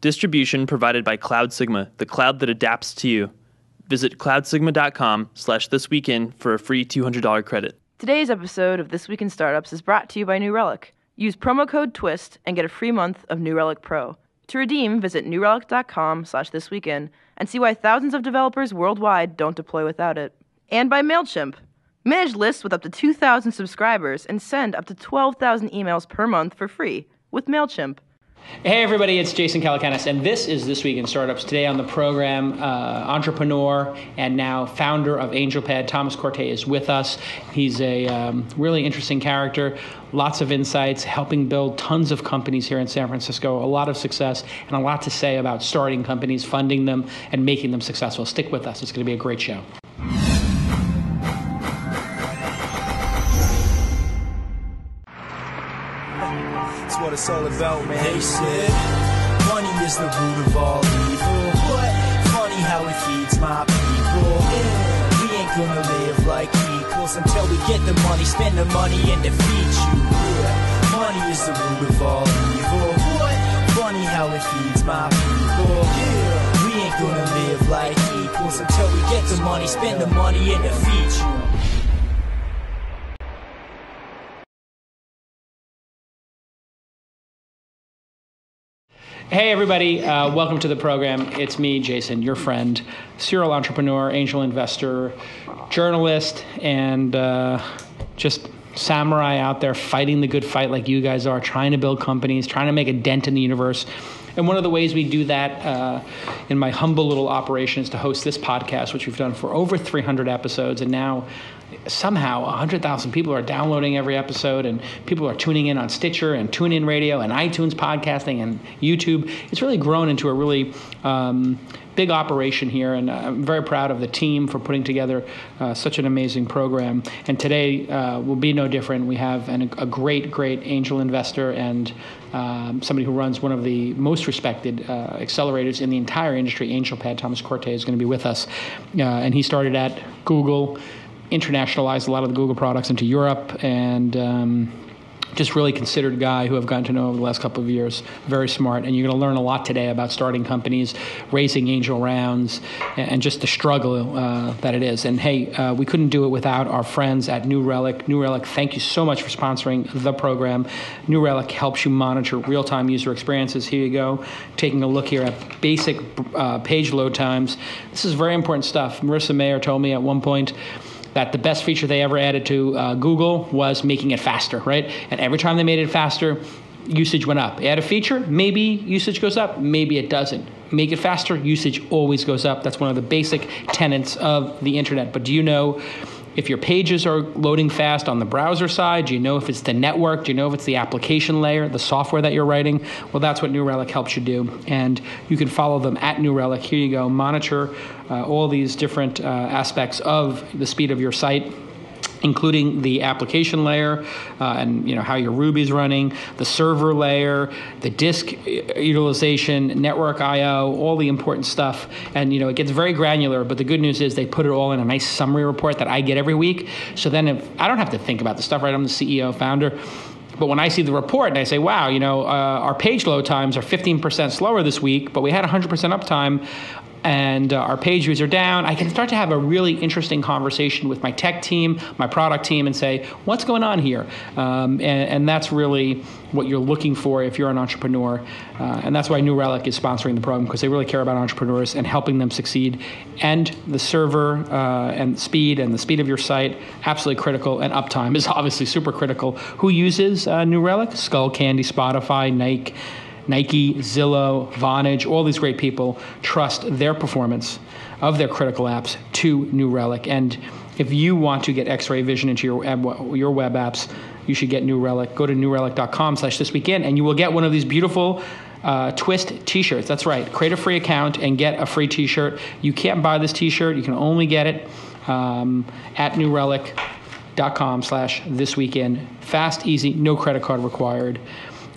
Distribution provided by Cloud Sigma, the cloud that adapts to you. Visit cloudsigma.com slash thisweekin for a free $200 credit. Today's episode of This Week in Startups is brought to you by New Relic. Use promo code TWIST and get a free month of New Relic Pro. To redeem, visit newrelic.com slash thisweekin and see why thousands of developers worldwide don't deploy without it. And by MailChimp. Manage lists with up to 2,000 subscribers and send up to 12,000 emails per month for free with MailChimp. Hey everybody, it's Jason Calacanis, and this is This Week in Startups. Today on the program, uh, entrepreneur and now founder of AngelPad, Thomas Korte is with us. He's a um, really interesting character, lots of insights, helping build tons of companies here in San Francisco, a lot of success, and a lot to say about starting companies, funding them, and making them successful. Stick with us, it's going to be a great show. What it's all about, man. They said money is the root of all evil. But funny how it feeds my people. Yeah. We ain't gonna live like equals until we get the money, spend the money, and defeat you. Yeah. Money is the root of all evil. But funny how it feeds my people. Yeah. We ain't gonna live like equals until we get the money, spend the money, and defeat you. Hey, everybody, uh, welcome to the program. It's me, Jason, your friend, serial entrepreneur, angel investor, journalist, and uh, just samurai out there fighting the good fight like you guys are, trying to build companies, trying to make a dent in the universe. And one of the ways we do that uh, in my humble little operation is to host this podcast, which we've done for over 300 episodes. And now somehow 100,000 people are downloading every episode, and people are tuning in on Stitcher and TuneIn Radio and iTunes podcasting and YouTube. It's really grown into a really um, big operation here, and I'm very proud of the team for putting together uh, such an amazing program. And today uh, will be no different. We have an, a great, great angel investor and um, somebody who runs one of the most respected uh, accelerators in the entire industry, AngelPad. Thomas Korte is going to be with us, uh, and he started at Google internationalized a lot of the Google products into Europe and um, just really considered guy who I've gotten to know over the last couple of years. Very smart, and you're going to learn a lot today about starting companies, raising angel rounds, and just the struggle uh, that it is. And hey, uh, we couldn't do it without our friends at New Relic. New Relic, thank you so much for sponsoring the program. New Relic helps you monitor real-time user experiences. Here you go, taking a look here at basic uh, page load times. This is very important stuff. Marissa Mayer told me at one point that the best feature they ever added to uh, Google was making it faster, right? And every time they made it faster, usage went up. Add a feature, maybe usage goes up, maybe it doesn't. Make it faster, usage always goes up. That's one of the basic tenets of the internet. But do you know? If your pages are loading fast on the browser side? Do you know if it's the network? Do you know if it's the application layer, the software that you're writing? Well, that's what New Relic helps you do. And you can follow them at New Relic. Here you go. Monitor uh, all these different uh, aspects of the speed of your site including the application layer uh, and you know how your Ruby's running, the server layer, the disk utilization, network I/O, all the important stuff. And you know it gets very granular. But the good news is they put it all in a nice summary report that I get every week. So then if I don't have to think about the stuff, right? I'm the CEO founder. But when I see the report and I say, wow, you know, uh, our page load times are 15% slower this week, but we had 100% uptime, and uh, our page views are down, I can start to have a really interesting conversation with my tech team, my product team, and say, what's going on here? Um, and, and, that's really what you're looking for if you're an entrepreneur. Uh, and that's why New Relic is sponsoring the program because they really care about entrepreneurs and helping them succeed. And the server uh, and speed and the speed of your site, absolutely critical. And uptime is obviously super critical. Who uses uh, New Relic? Skull Candy, Spotify, Nike. Nike, Zillow, Vonage, all these great people trust their performance of their critical apps to New Relic. And if you want to get X-ray vision into your your web apps, you should get New Relic. Go to newrelic.com slash thisweekin, and you will get one of these beautiful uh, twist t-shirts. That's right. Create a free account and get a free t-shirt. You can't buy this t-shirt. You can only get it um, at newrelic.com slash thisweekin. Fast, easy, no credit card required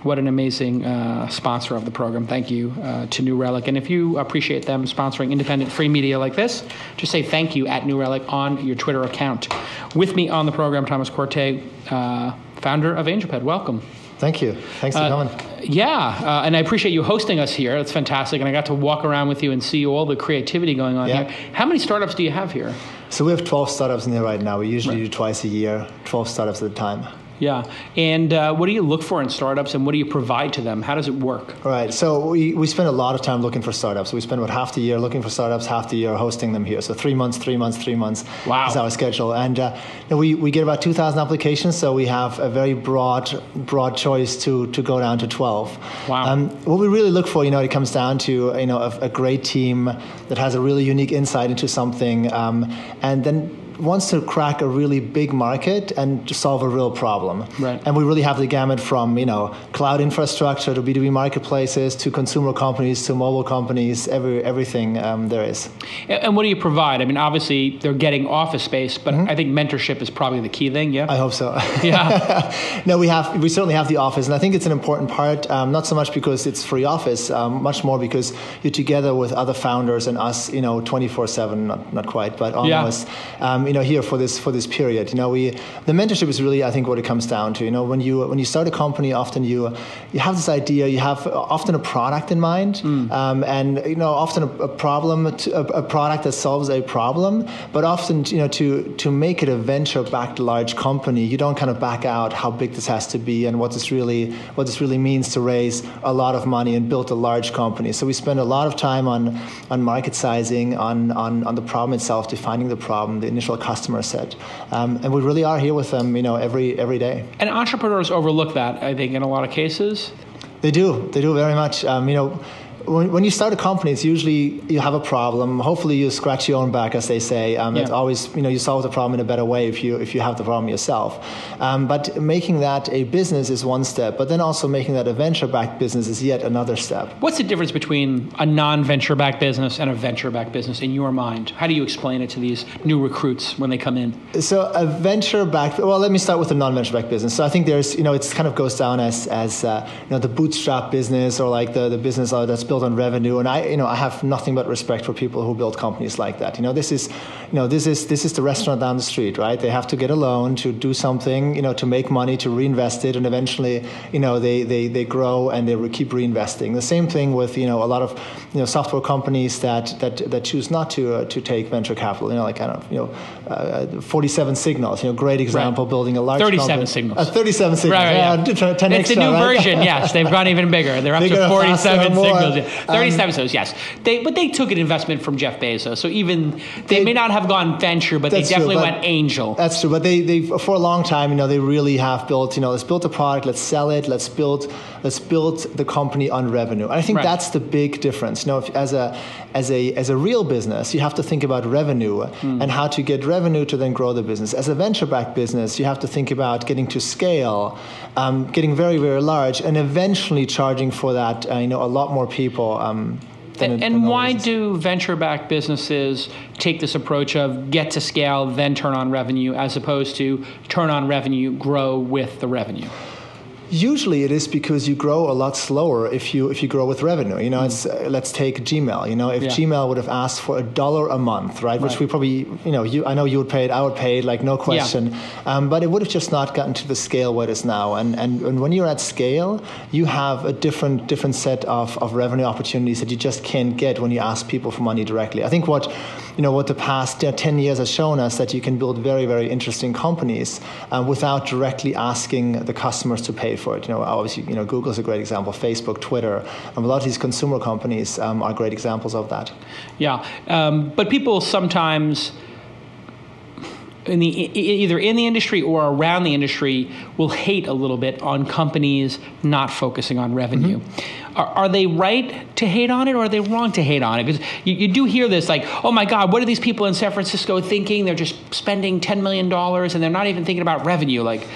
what an amazing uh, sponsor of the program. Thank you uh, to New Relic. And if you appreciate them sponsoring independent free media like this, just say thank you at New Relic on your Twitter account. With me on the program, Thomas Korte, uh, founder of AngelPad. Welcome. Thank you. Thanks for uh, coming. Yeah, uh, and I appreciate you hosting us here. That's fantastic, and I got to walk around with you and see all the creativity going on Yeah. here. How many startups do you have here? So we have 12 startups in here right now. We usually do twice a year, 12 startups at a time. Yeah, and uh, what do you look for in startups, and what do you provide to them? How does it work? Right. So we, we spend a lot of time looking for startups. We spend about half the year looking for startups, half the year hosting them here. So three months, three months, three months Wow. is our schedule. And uh, we, we get about 2,000 applications, so we have a very broad broad choice to, to go down to 12. Wow. Um, what we really look for, you know, it comes down to you know a, a great team that has a really unique insight into something, um, and then wants to crack a really big market and solve a real problem. Right. And we really have the gamut from you know cloud infrastructure to B2B marketplaces to consumer companies to mobile companies, every everything um, there is. And what do you provide? I mean, obviously they're getting office space, but I think mentorship is probably the key thing. Yeah. Mm-hmm. I hope so. yeah. no, we have we certainly have the office, and I think it's an important part. Um, not so much because it's free office, um, much more because you're together with other founders and us. You know, twenty four seven, not not quite, but almost. Um, you know, here for this for this period. You know, we the mentorship is really I think what it comes down to. You know, when you when you start a company, often you you have this idea, you have often a product in mind, um, and you know, often a, a problem, to, a, a product that solves a problem. But often, you know, to to make it a venture-backed large company, you don't kind of back out how big this has to be and what this really what this really means to raise a lot of money and build a large company. So we spend a lot of time on on market sizing, on on, on the problem itself, defining the problem, the initial customer set, um, and we really are here with them, you know, every every day. And entrepreneurs overlook that, I think, in a lot of cases. They do. They do very much. Um, you know, when, when you start a company, it's usually you have a problem. Hopefully, you scratch your own back, as they say. Um, It's always you know you solve the problem in a better way if you if you have the problem yourself. Um, but making that a business is one step, but then also making that a venture-backed business is yet another step. What's the difference between a non-venture backed business and a venture backed business in your mind? How do you explain it to these new recruits when they come in? So a venture-backed. Well, let me start with a non-venture-backed business. So I think there's, you know, it kind of goes down as as uh, you know the bootstrap business or like the the business that's built on revenue. And I, you know, I have nothing but respect for people who build companies like that. You know, this is, you know, this is this is the restaurant down the street, right? They have to get a loan to do something, you know, to make money, to reinvest it, and eventually, you know, they they they grow and they keep reinvesting. The same thing with you know a lot of you know software companies that that that choose not to uh, to take venture capital. You know, like kind of you know, uh, 47 Signals. You know, great example, building a large 37 company. Signals. Uh, 37 signals. Right, yeah, yeah. 10 it's a new right? version, yes. They've gone even bigger. They're up Bigger, to 47 signals. Yeah. Um, 37 signals, yes. They, but they took an investment from Jeff Bezos. So even they, They- may not have gone venture, but they That's true, definitely but- went angel. That's true, but they they for a long time, you know, they really have built, you know, let's build a product, let's sell it, let's build let's build the company on revenue. And I think Right. that's the big difference. You know, if, as a as a as a real business, you have to think about revenue Hmm. and how to get revenue to then grow the business. As a venture-backed business, you have to think about getting to scale, um, getting very very large, and eventually charging for that. Uh, you know, a lot more people. Um, And, and why do venture backed businesses take this approach of get to scale, then turn on revenue, as opposed to turn on revenue, grow with the revenue? Usually, it is because you grow a lot slower if you if you grow with revenue. You know, it's uh, let's take Gmail. You know, if Yeah. Gmail would have asked for a dollar a month, right, which we probably, you know, you I know you would pay it, I would pay it, like no question. Um, but it would have just not gotten to the scale where it is now. And and, and when you're at scale, you have a different different set of, of revenue opportunities that you just can't get when you ask people for money directly. I think what you know what the past uh, 10 years has shown us that you can build very very interesting companies uh, without directly asking the customers to pay for it you know obviously you know Google's a great example Facebook Twitter um, a lot of these consumer companies um, are great examples of that Yeah, um, but people sometimes in the either in the industry or around the industry will hate a little bit on companies not focusing on revenue. Are, are they right to hate on it, or are they wrong to hate on it? Because you, you do hear this, like, "Oh my God, what are these people in San Francisco thinking? They're just spending ten million dollars and they're not even thinking about revenue." Like,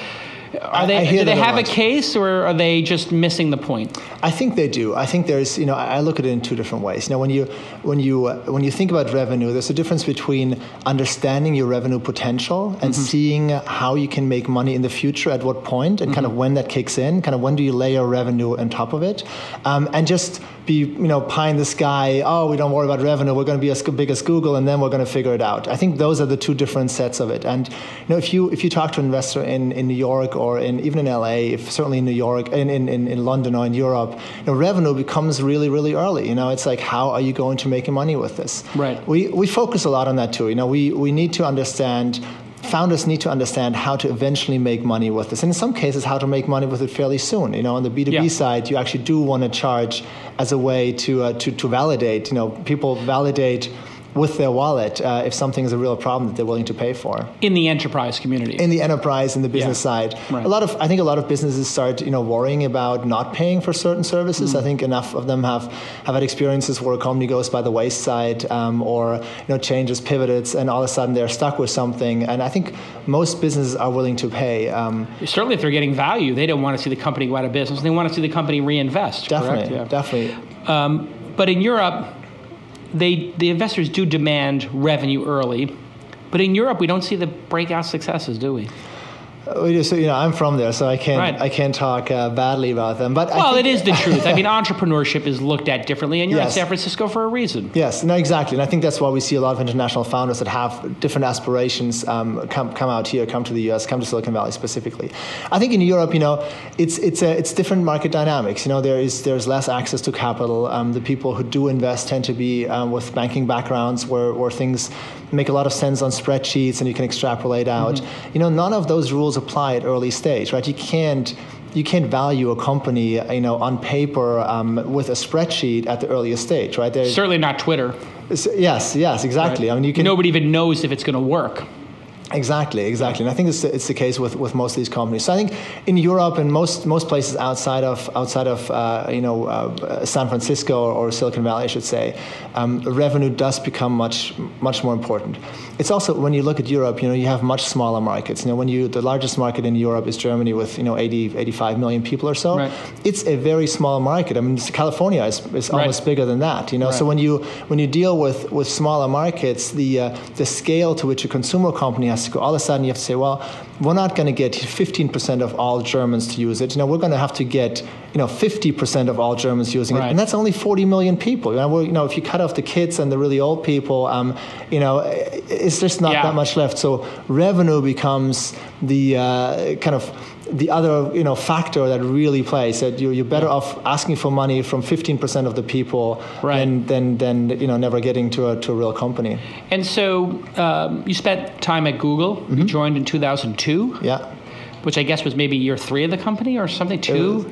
are they? Do they have a case, or are they just missing the point? I think they do. I think there's, you know, I look at it in two different ways. Now, when you when you uh, when you think about revenue, there's a difference between understanding your revenue potential and seeing how you can make money in the future at what point and kind of when that kicks in. Kind of when do you layer revenue on top of it, um, and just be you know pie in the sky. Oh, we don't worry about revenue. We're going to be as big as Google, and then we're going to figure it out. I think those are the two different sets of it. And you know, if you if you talk to an investor in in New York or in even in LA, if certainly in New York, in, in, in London or in Europe, you know, revenue becomes really, really early. You know, it's like how are you going to make money with this? Right. We we focus a lot on that too. You know, we we need to understand founders need to understand how to eventually make money with this. And in some cases, how to make money with it fairly soon. You know, on the B2B yeah. side, you actually do want to charge as a way to, uh, to, to validate. You know, people validate with their wallet uh, if something is a real problem that they're willing to pay for. In the enterprise community. In the enterprise, in the business yeah. side, right. a lot of I think a lot of businesses start you know worrying about not paying for certain services. Mm. I think enough of them have have had experiences where a company goes by the wayside um, or you know changes pivots and all of a sudden they're stuck with something. And I think most businesses are willing to pay. Um, Certainly, if they're getting value, they don't want to see the company go out of business. They want to see the company reinvest. Definitely, yeah. definitely. Um, but in Europe they, the investors do demand revenue early, but in Europe we don't see the breakout successes, do we? So you know, I'm from there, so I can't right. I can't talk uh, badly about them. But well, it is the truth. I mean, entrepreneurship is looked at differently, and you're yes. in San Francisco for a reason. Yes, no, exactly, and I think that's why we see a lot of international founders that have different aspirations um, come come out here, come to the U.S., come to Silicon Valley specifically. I think in Europe, you know, it's it's a, it's different market dynamics. You know, there is there's less access to capital. Um, the people who do invest tend to be um, with banking backgrounds, where where things make a lot of sense on spreadsheets and you can extrapolate out. Mm-hmm. You know, none of those rules apply at early stage, right? You can't you can't value a company, you know, on paper um, with a spreadsheet at the earliest stage, right? There's, Certainly not Twitter. Yes, yes, exactly. Right. I mean, you can. Nobody even knows if it's going to work. Exactly, exactly, and I think it's the, it's the case with, with most of these companies. So I think in Europe and most most places outside of outside of uh, you know uh, San Francisco or, or, Silicon Valley, I should say, um, revenue does become much much more important. It's also when you look at Europe, you know, you have much smaller markets. You know, when you the largest market in Europe is Germany with you know 80, 85 million people or so. Right. It's a very small market. I mean, California is, is right. almost bigger than that. You know, right. so when you when you deal with with smaller markets, the uh, the scale to which a consumer company go, all of a sudden you have to say, well, we're not going to get 15% of all Germans to use it. You know, we're going to have to get, you know, 50% of all Germans using right. it. And that's only 40 million people. You know, you know, if you cut off the kids and the really old people, um, you know, it's just not yeah. that much left. So revenue becomes the uh, kind of the other you know factor that really plays that you, you're better off asking for money from 15% of the people right. than, than, than you know never getting to a, to a real company and so um, you spent time at google mm-hmm. you joined in 2002 yeah which i guess was maybe year three of the company or something two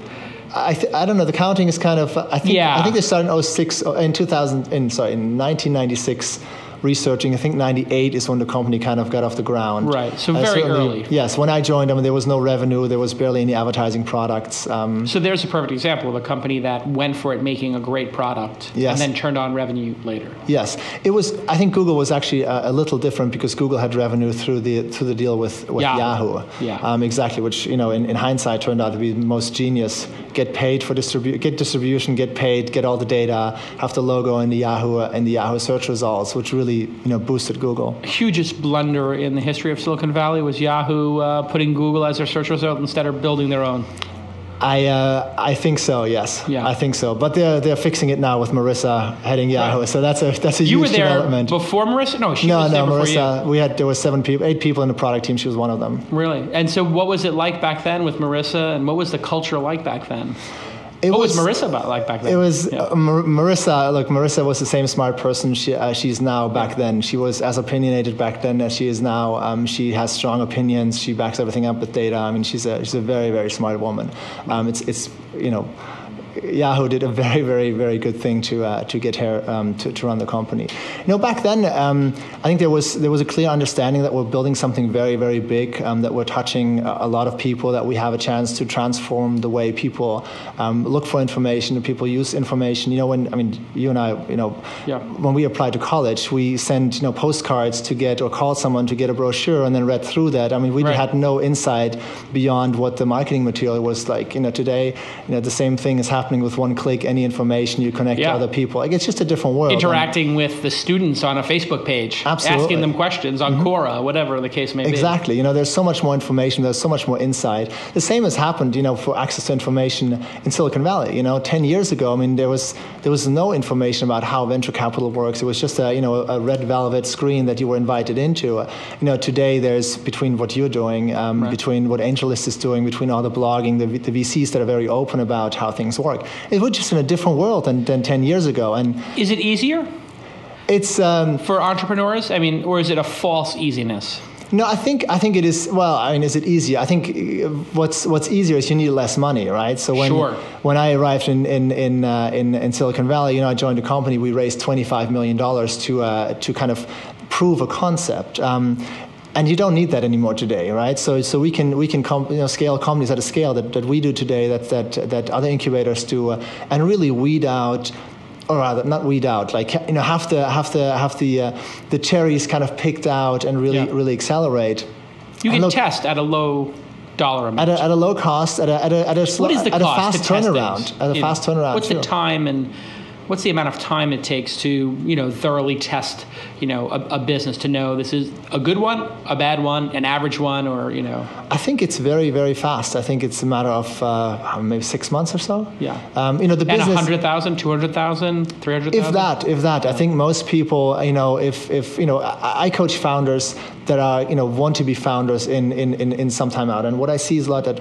I, th- I don't know. The counting is kind of. I think. Yeah. I think they started in 06, in 2000. In sorry, in 1996 researching. I think 98 is when the company kind of got off the ground. Right, so uh, very early. Yes, when I joined, I mean, there was no revenue, there was barely any advertising products. Um, so there's a perfect example of a company that went for it making a great product yes. and then turned on revenue later. Yes, it was. I think Google was actually a, a little different because Google had revenue through the through the deal with, with Yahoo. Yahoo. Yeah. Um, exactly, which you know in, in hindsight turned out to be the most genius. Get paid for distribu- get distribution, get paid, get all the data, have the logo in the Yahoo in the Yahoo search results, which really you know boosted Google. Hugest blunder in the history of Silicon Valley was Yahoo uh, putting Google as their search result instead of building their own. I uh, I think so. Yes. Yeah. I think so. But they're they're fixing it now with Marissa heading Yahoo. Right. So that's a that's a you huge were there development. before Marissa. No, she no, was no. there Marissa. We had there was seven people, eight people in the product team. She was one of them. Really. And so, what was it like back then with Marissa? And what was the culture like back then? It what was, was Marissa about like back then? It was yeah. uh, Mar- Marissa. Look, Marissa was the same smart person she, uh, she's now back yeah. then. She was as opinionated back then as she is now. Um, she has strong opinions. She backs everything up with data. I mean, she's a she's a very very smart woman. Um, it's it's you know Yahoo did a very, very, very good thing to uh, to get her um, to, to run the company. You know, back then, um, I think there was there was a clear understanding that we're building something very, very big, um, that we're touching a, lot of people, that we have a chance to transform the way people um, look for information, and people use information. You know, when I mean, you and I, you know, yeah. when we applied to college, we sent you know postcards to get or called someone to get a brochure, and then read through that. I mean, we right. had no insight beyond what the marketing material was like. You know, today, you know, the same thing is happening happening with one click. Any information you connect yeah. to other people. Like it's just a different world. Interacting and with the students on a Facebook page, absolutely. asking them questions on mm-hmm. Quora, whatever the case may exactly. be. Exactly. You know, there's so much more information. There's so much more insight. The same has happened, you know, for access to information in Silicon Valley. You know, ten years ago, I mean, there was there was no information about how venture capital works. It was just a you know a red velvet screen that you were invited into. You know, today there's between what you're doing, um, right. between what AngelList is doing, between all the blogging, the, the VCs that are very open about how things work. It was just in a different world than, than ten years ago. And is it easier? It's um, for entrepreneurs. I mean, or is it a false easiness? No, I think I think it is. Well, I mean, is it easier? I think uh, what's what's easier is you need less money, right? So when sure. when I arrived in in in, uh, in, in Silicon Valley, you know, I joined a company. We raised twenty five million dollars to uh, to kind of prove a concept. Um, and you don't need that anymore today, right? So, so we can we can com- you know, scale companies at a scale that, that we do today, that that that other incubators do, uh, and really weed out or rather not weed out like you know have the have the have the uh, the cherries kind of picked out and really yeah. really accelerate you can look, test at a low dollar amount at a, at a low cost at a at a, at a, what is the at cost a fast turnaround at a fast turnaround what's too. the time and what's the amount of time it takes to you know thoroughly test you know a, a, business to know this is a good one a bad one an average one or you know? I think it's very very fast. I think it's a matter of uh, maybe six months or so. Yeah. Um, you know the and business 100000 200000 300000 if that if that. Yeah. i think most people you know if if you know I, I coach founders that are you know want to be founders in in in, in some time out. And what i see is a lot that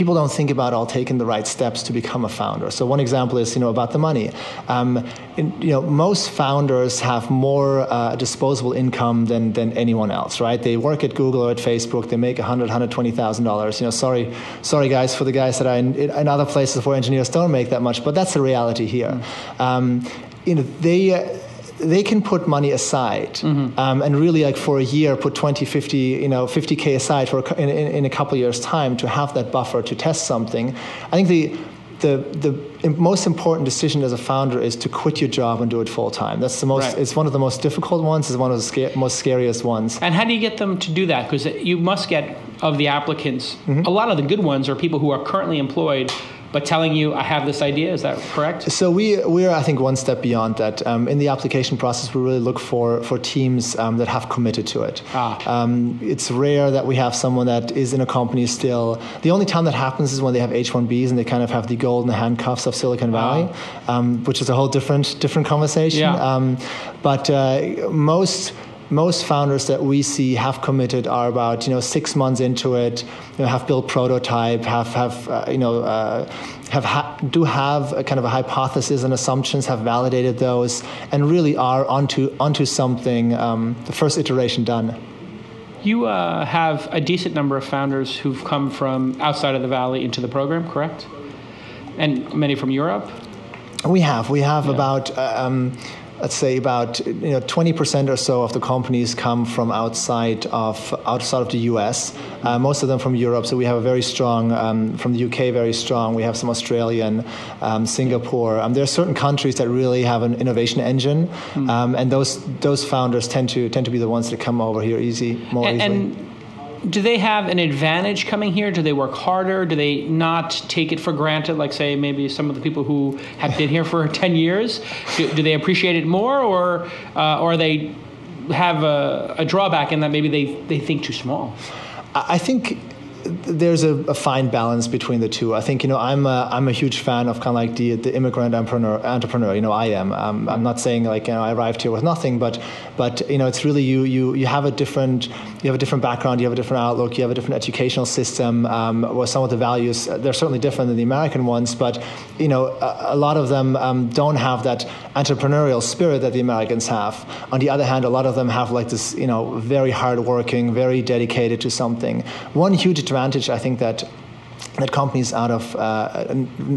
people don't think about all taking the right steps to become a founder. So one example is, you know, about the money. Um, in, you know, most founders have more uh, disposable income than, than anyone else, right? They work at Google or at Facebook. They make $100,000, $120,000. You know, sorry, sorry guys for the guys that are in, in, other places where engineers don't make that much, but that's the reality here. Mm. Um, you know, they... Uh, they can put money aside mm-hmm. um, and really like for a year put 20 50 you know 50k aside for a, in, in, a couple years time to have that buffer to test something i think the the, the most important decision as a founder is to quit your job and do it full time. That's the most. Right. It's one of the most difficult ones. It's one of the sca- most scariest ones. And how do you get them to do that? Because you must get of the applicants, mm-hmm. a lot of the good ones are people who are currently employed but telling you I have this idea. Is that correct? So we we're I think one step beyond that. Um, in the application process, we really look for for teams um, that have committed to it. Ah. Um, it's rare that we have someone that is in a company still. The only time that happens is when they have H1Bs and they kind of have the golden handcuffs of Silicon Valley, ah. which is a whole different different conversation. Yeah. Um, but uh, most most founders that we see have committed are about you know six months into it, you know, have built prototype, have have uh, you know uh, have ha- do have a kind of a hypothesis and assumptions, have validated those, and really are onto onto something. Um, the first iteration done. You uh, have a decent number of founders who've come from outside of the valley into the program, correct? And many from Europe. We have. We have yeah. about. Uh, um, let's say about you know 20% or so of the companies come from outside of outside of the US. Uh, most of them from Europe. So we have a very strong um, from the UK, very strong. We have some Australian, um, Singapore. Um, there are certain countries that really have an innovation engine, mm. and those those founders tend to tend to be the ones that come over here easy more and, easily. And do they have an advantage coming here? Do they work harder? Do they not take it for granted, like, say, maybe some of the people who have been here for 10 years? Do, do they appreciate it more, or, uh, or they have a, a drawback in that maybe they, they think too small? I think there's a, a, fine balance between the two. I think you know I'm a, I'm a huge fan of kind of like the the immigrant entrepreneur. Entrepreneur, you know, I am. Um, I'm not saying like you know I arrived here with nothing, but but you know it's really you you you have a different you have a different background, you have a different outlook, you have a different educational system. Um, where some of the values uh, they're certainly different than the American ones, but you know a, a lot of them um, don't have that entrepreneurial spirit that the Americans have. On the other hand, a lot of them have like this you know very hardworking, very dedicated to something. One huge advantage I think that that companies out of uh,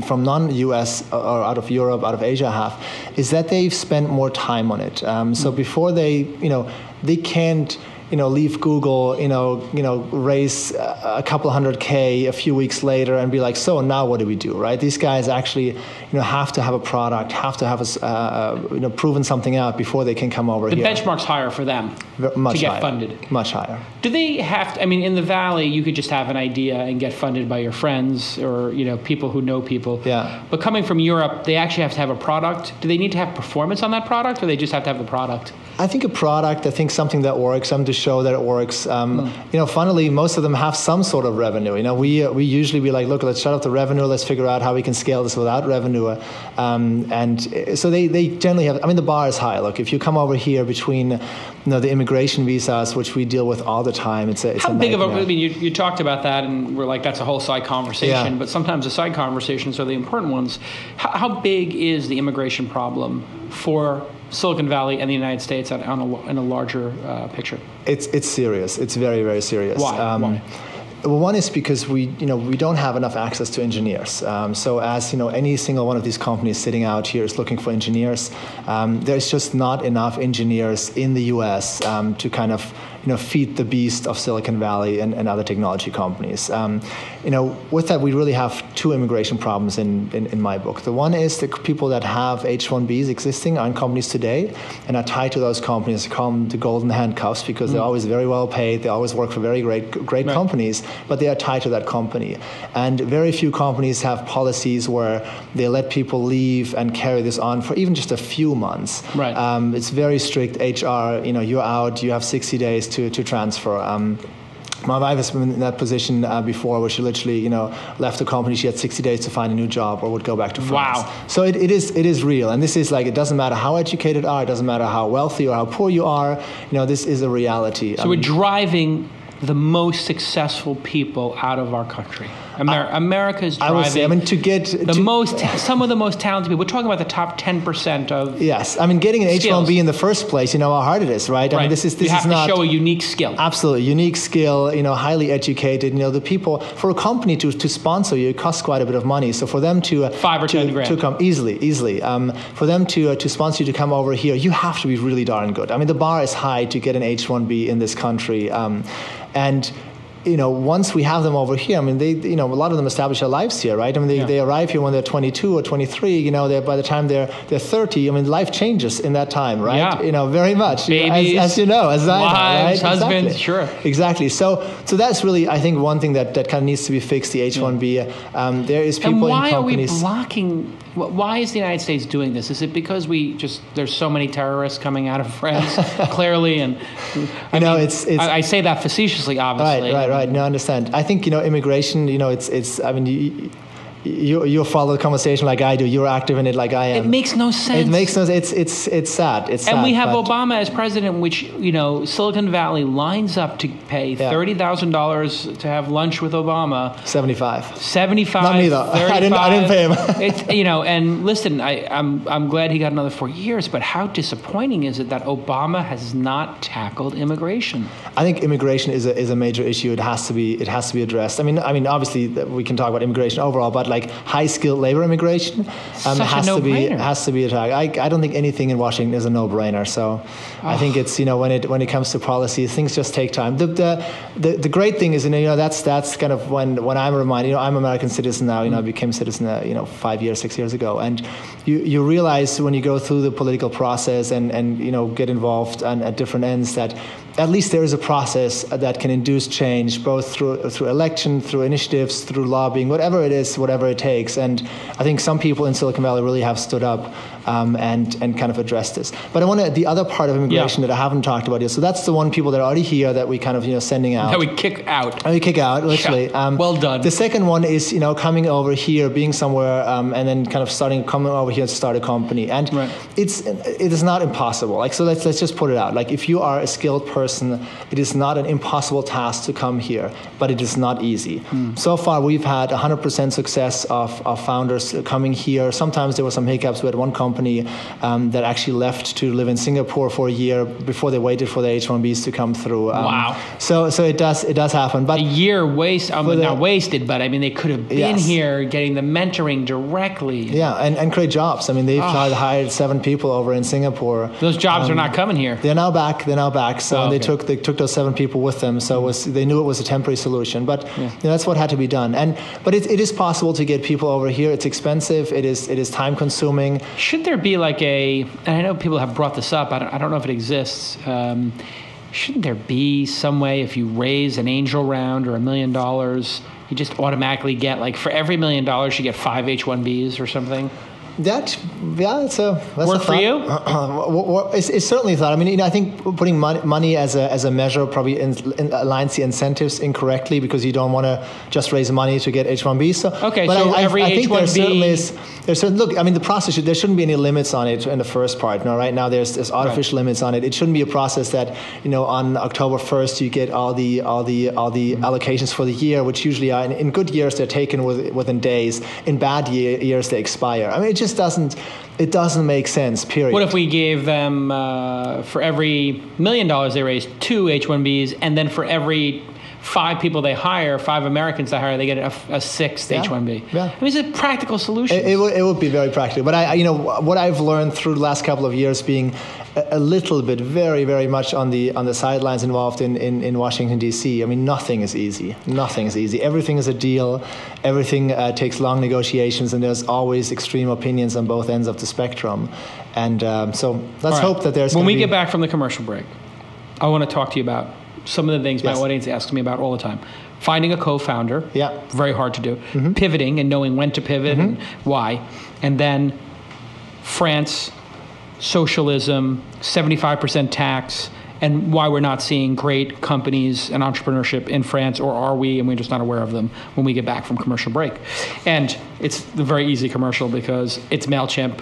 from non-US or out of Europe, out of Asia have, is that they've spent more time on it. Um, so before they, you know, they can't you know, leave Google, you know, you know, raise a couple hundred K a few weeks later and be like, so now what do we do, right? These guys actually, you know, have to have a product, have to have a, uh, you know, proven something out before they can come over the here. The benchmark's higher for them much to get higher, funded. Much higher. Do they have? To, I mean, in the Valley, you could just have an idea and get funded by your friends or you know people who know people. Yeah. But coming from Europe, they actually have to have a product. Do they need to have performance on that product, or they just have to have the product? I think a product, I think something that works, something to show that it works. Um, mm. You know, funnily, most of them have some sort of revenue. You know, we, uh, we usually be like, look, let's shut off the revenue, let's figure out how we can scale this without revenue. Um, and so they, they generally have, I mean, the bar is high. Look, if you come over here between, you know, the immigration visas, which we deal with all the time, it's a, it's How a big of a, I mean, you, you talked about that and we're like, that's a whole side conversation, Yeah. but sometimes the side conversations are the important ones. How, how big is the immigration problem for Silicon Valley and the United States on, on a, in a larger uh, picture? It's it's serious. It's very very serious. Why? Why? Well, one is because we, you know, we don't have enough access to engineers. Um, so as you know, any single one of these companies sitting out here is looking for engineers. Um, there's just not enough engineers in the U.S. Um, to kind of, you know, feed the beast of Silicon Valley and, and other technology companies. Um, you know, with that, we really have two immigration problems in, in, in my book. The one is the people that have H-1Bs existing on companies today and are tied to those companies, call the golden handcuffs because mm. they're always very well paid. They always work for very great great Right. companies, but they are tied to that company. And very few companies have policies where they let people leave and carry this on for even just a few months. Right. Um, it's very strict HR. You know, you're out. You have 60 days to to transfer. Um, my wife has been in that position uh, before, where she literally, you know, left the company. She had 60 days to find a new job, or would go back to France. Wow. So it, it is it is real, and this is like it doesn't matter how educated you are, it doesn't matter how wealthy or how poor you are. You know, this is a reality. So we're driving the most successful people out of our country. Amer- America is I driving would say, I mean, to get the to, most, some of the most talented people. We're talking about the top 10% of. Yes, I mean, getting an H1B in the first place, you know how hard it is, right? I mean, Right. this is this you have is to not show a unique skill. Absolutely, unique skill. You know, highly educated. You know, the people for a company to, to sponsor you, it costs quite a bit of money. So for them to Five or to, 10 grand. to come easily, easily, um, for them to uh, to sponsor you to come over here, you have to be really darn good. I mean, the bar is high to get an H1B in this country, um, and. You know, once we have them over here, I mean, they, you know, a lot of them establish their lives here, right? I mean, they, Yeah. they arrive here when they're 22 or 23. You know, they're, by the time they're they're 30, I mean, life changes in that time, right? Yeah. You know, very much. Babies, as, as you know, as I wives, right? husbands, Exactly. sure. Exactly. So, so that's really, I think, one thing that, that kind of needs to be fixed. The H-1B. Um, there is people and why in are we companies. blocking? Wh- Why is the United States doing this? Is it because we just there's so many terrorists coming out of France, clearly, and I know, mean, it's- it's- I, I say that facetiously, obviously. Right, right, right. No, I understand. I think you know immigration. You know, it's it's. I mean, you you, you follow the conversation like I do. You're active in it like I am. It makes no sense. It makes no. It's it's it's sad. It's And sad, we have Obama as president, which you know Silicon Valley lines up to pay thirty thousand dollars to have lunch with Obama. Seventy-five. Seventy-five. Not me, though. I didn't- I didn't pay him. it's you know, and listen, I, I'm I'm glad he got another four years, but how disappointing is it that Obama has not tackled immigration? I think immigration is a, is a major issue. It has to be it has to be addressed. I mean, I mean, obviously we can talk about immigration overall, but like high skilled labor immigration um, has to be has to be attacked. I, I don't think anything in Washington is a no brainer. So I think it's you know when it when it comes to policy, things just take time. The the, the, the great thing is you know, you know that's that's kind of when when I'm reminded. You know, I'm an American citizen now. You know, I became a citizen uh, you know five years, six years ago, and you you realize when you go through the political process and and you know get involved and at different ends that at least there is a process that can induce change, both through through election, through initiatives, through lobbying, whatever it is, whatever it takes. And I think some people in Silicon Valley really have stood up um, and and kind of address this. But I want to the other part of immigration Yeah. that I haven't talked about yet. So that's the one people that are already here that we kind of you know sending out. That we kick out. And we kick out, literally. Um, Yeah. Well done. The second one is, you know, coming over here, being somewhere, um, and then kind of starting, coming over here to start a company. And Right. it's it is not impossible. Like, so let's let's just put it out. Like, if you are a skilled person, it is not an impossible task to come here, but it is not easy. Hmm. So far, we've had 100% success of, of founders coming here. Sometimes there were some hiccups. We had one company company um, that actually left to live in Singapore for a year before they waited for the H1Bs to come through. Um, wow. So so it does it does happen. But a year waste. I mean, not wasted, but I mean they could have been yes. here getting the mentoring directly. Yeah, and, and create jobs. I mean they've oh. hired seven people over in Singapore. Those jobs um, are not coming here. They're now back. They're now back. So oh, okay. they took they took those seven people with them. So was, they knew it was a temporary solution. But yeah. you know, that's what had to be done. And but it, it is possible to get people over here. It's expensive. It is it is time consuming. Should there be like a? And I know people have brought this up. I don't, I don't know if it exists. Um, shouldn't there be some way if you raise an angel round or a million dollars, you just automatically get like for every million dollars you get five H1Bs or something? That yeah, it's a that's work a for you. it's, it's, certainly thought. I mean, you know, I think putting money, money as a as a measure probably in, in aligns the incentives incorrectly because you don't want to just raise money to get H one B. So okay, but so I, every H one B. There's certain, look. I mean, the process there shouldn't be any limits on it in the first part. No, right now there's there's artificial right. limits on it. It shouldn't be a process that you know on October first you get all the all the all the mm-hmm. allocations for the year, which usually are in, in good years they're taken with, within days. In bad year, years they expire. I mean, just doesn't it doesn't make sense. Period. What if we gave them uh, for every million dollars they raise two H-1Bs, and then for every five people they hire, five Americans they hire, they get a, a sixth yeah. H-1B. Yeah. I mean, it's a practical solution. It, it, would, it would be very practical. But I, you know, what I've learned through the last couple of years being a, little bit, very, very much on the on the sidelines involved in, in, in Washington D.C. I mean, nothing is easy. Nothing is easy. Everything is a deal. Everything uh, takes long negotiations, and there's always extreme opinions on both ends of the spectrum. And um, so let's right. hope that there's. When we be get back from the commercial break, I want to talk to you about some of the things yes. my audience asks me about all the time. Finding a co-founder, yeah, very hard to do. Mm-hmm. Pivoting and knowing when to pivot mm-hmm. and why, and then France, socialism, seventy-five percent tax, and why we're not seeing great companies and entrepreneurship in France, or are we, and we're just not aware of them when we get back from commercial break. And it's a very easy commercial because it's Mailchimp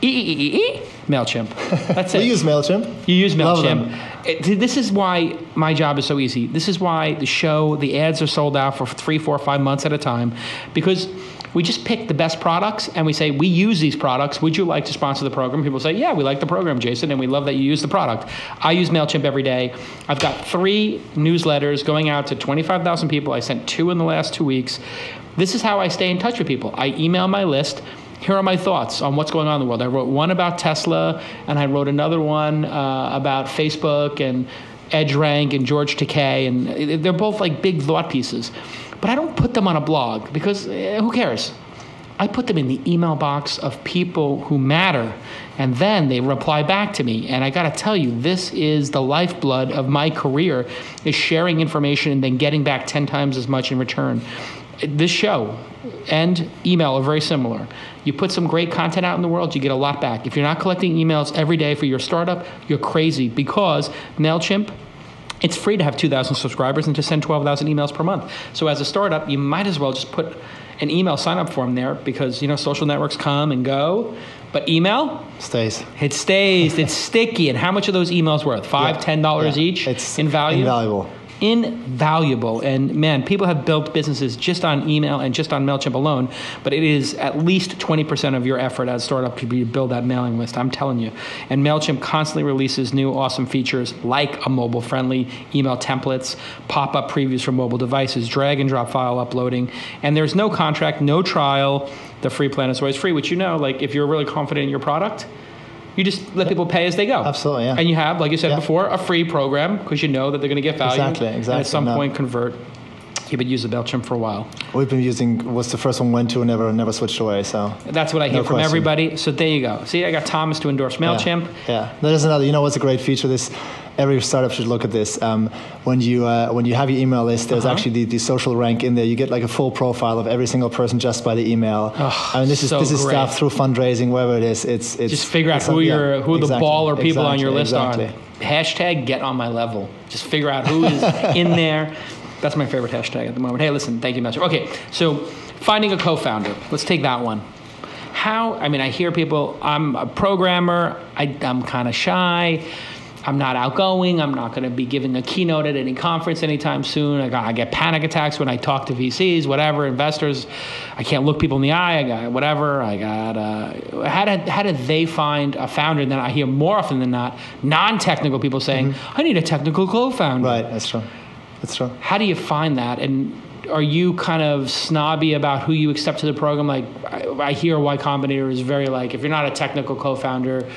E-E-E-E, MailChimp. That's it. we use MailChimp. You use MailChimp. It, this is why my job is so easy. This is why the show, the ads are sold out for three, four, five months at a time because we just pick the best products and we say, we use these products. Would you like to sponsor the program? People say, yeah, we like the program, Jason, and we love that you use the product. I use MailChimp every day. I've got three newsletters going out to 25,000 people. I sent two in the last two weeks. This is how I stay in touch with people. I email my list here are my thoughts on what's going on in the world. I wrote one about Tesla, and I wrote another one uh, about Facebook and EdgeRank and George Takei, and they're both like big thought pieces. But I don't put them on a blog because eh, who cares? I put them in the email box of people who matter, and then they reply back to me. And I got to tell you, this is the lifeblood of my career: is sharing information and then getting back ten times as much in return. This show and email are very similar. You put some great content out in the world, you get a lot back. If you're not collecting emails every day for your startup, you're crazy because MailChimp it's free to have 2,000 subscribers and to send 12,000 emails per month. So as a startup, you might as well just put an email sign up form there because you know social networks come and go, but email stays. It stays. it's sticky. And how much are those emails worth? Five, yeah. ten dollars yeah. each it's in value. Invaluable invaluable. And man, people have built businesses just on email and just on MailChimp alone, but it is at least 20% of your effort as a startup to build that mailing list. I'm telling you. And MailChimp constantly releases new awesome features like a mobile friendly email templates, pop up previews for mobile devices, drag and drop file uploading. And there's no contract, no trial. The free plan is always free, which you know, like if you're really confident in your product, you just let people pay as they go. Absolutely, yeah. And you have, like you said yeah. before, a free program because you know that they're going to get value. Exactly, exactly. And at some no. point, convert. You've been using MailChimp for a while. We've been using, was the first one went to and never, never switched away, so. That's what I hear no from question. everybody. So there you go. See, I got Thomas to endorse MailChimp. Yeah, yeah. There's another, you know what's a great feature? This every startup should look at this. Um, when you uh, when you have your email list, there's uh-huh. actually the, the social rank in there. You get like a full profile of every single person just by the email. Oh, I mean, this is so this is great. stuff through fundraising, wherever it is. It's it's just figure out who your who exactly, the baller people exactly, on your list exactly. are. Hashtag get on my level. Just figure out who is in there. That's my favorite hashtag at the moment. Hey, listen, thank you, Master. Okay, so finding a co-founder. Let's take that one how i mean i hear people i'm a programmer I, am kind of shy I'm not outgoing. I'm not going to be giving a keynote at any conference anytime soon. I, got, I get panic attacks when I talk to VCs, whatever, investors. I can't look people in the eye. I got whatever. I got. Uh, how did how did they find a founder? And then I hear more often than not non-technical people saying, mm-hmm. "I need a technical co-founder." Right. That's true. That's true. How do you find that? And are you kind of snobby about who you accept to the program? Like I, I hear Y Combinator is very like if you're not a technical co-founder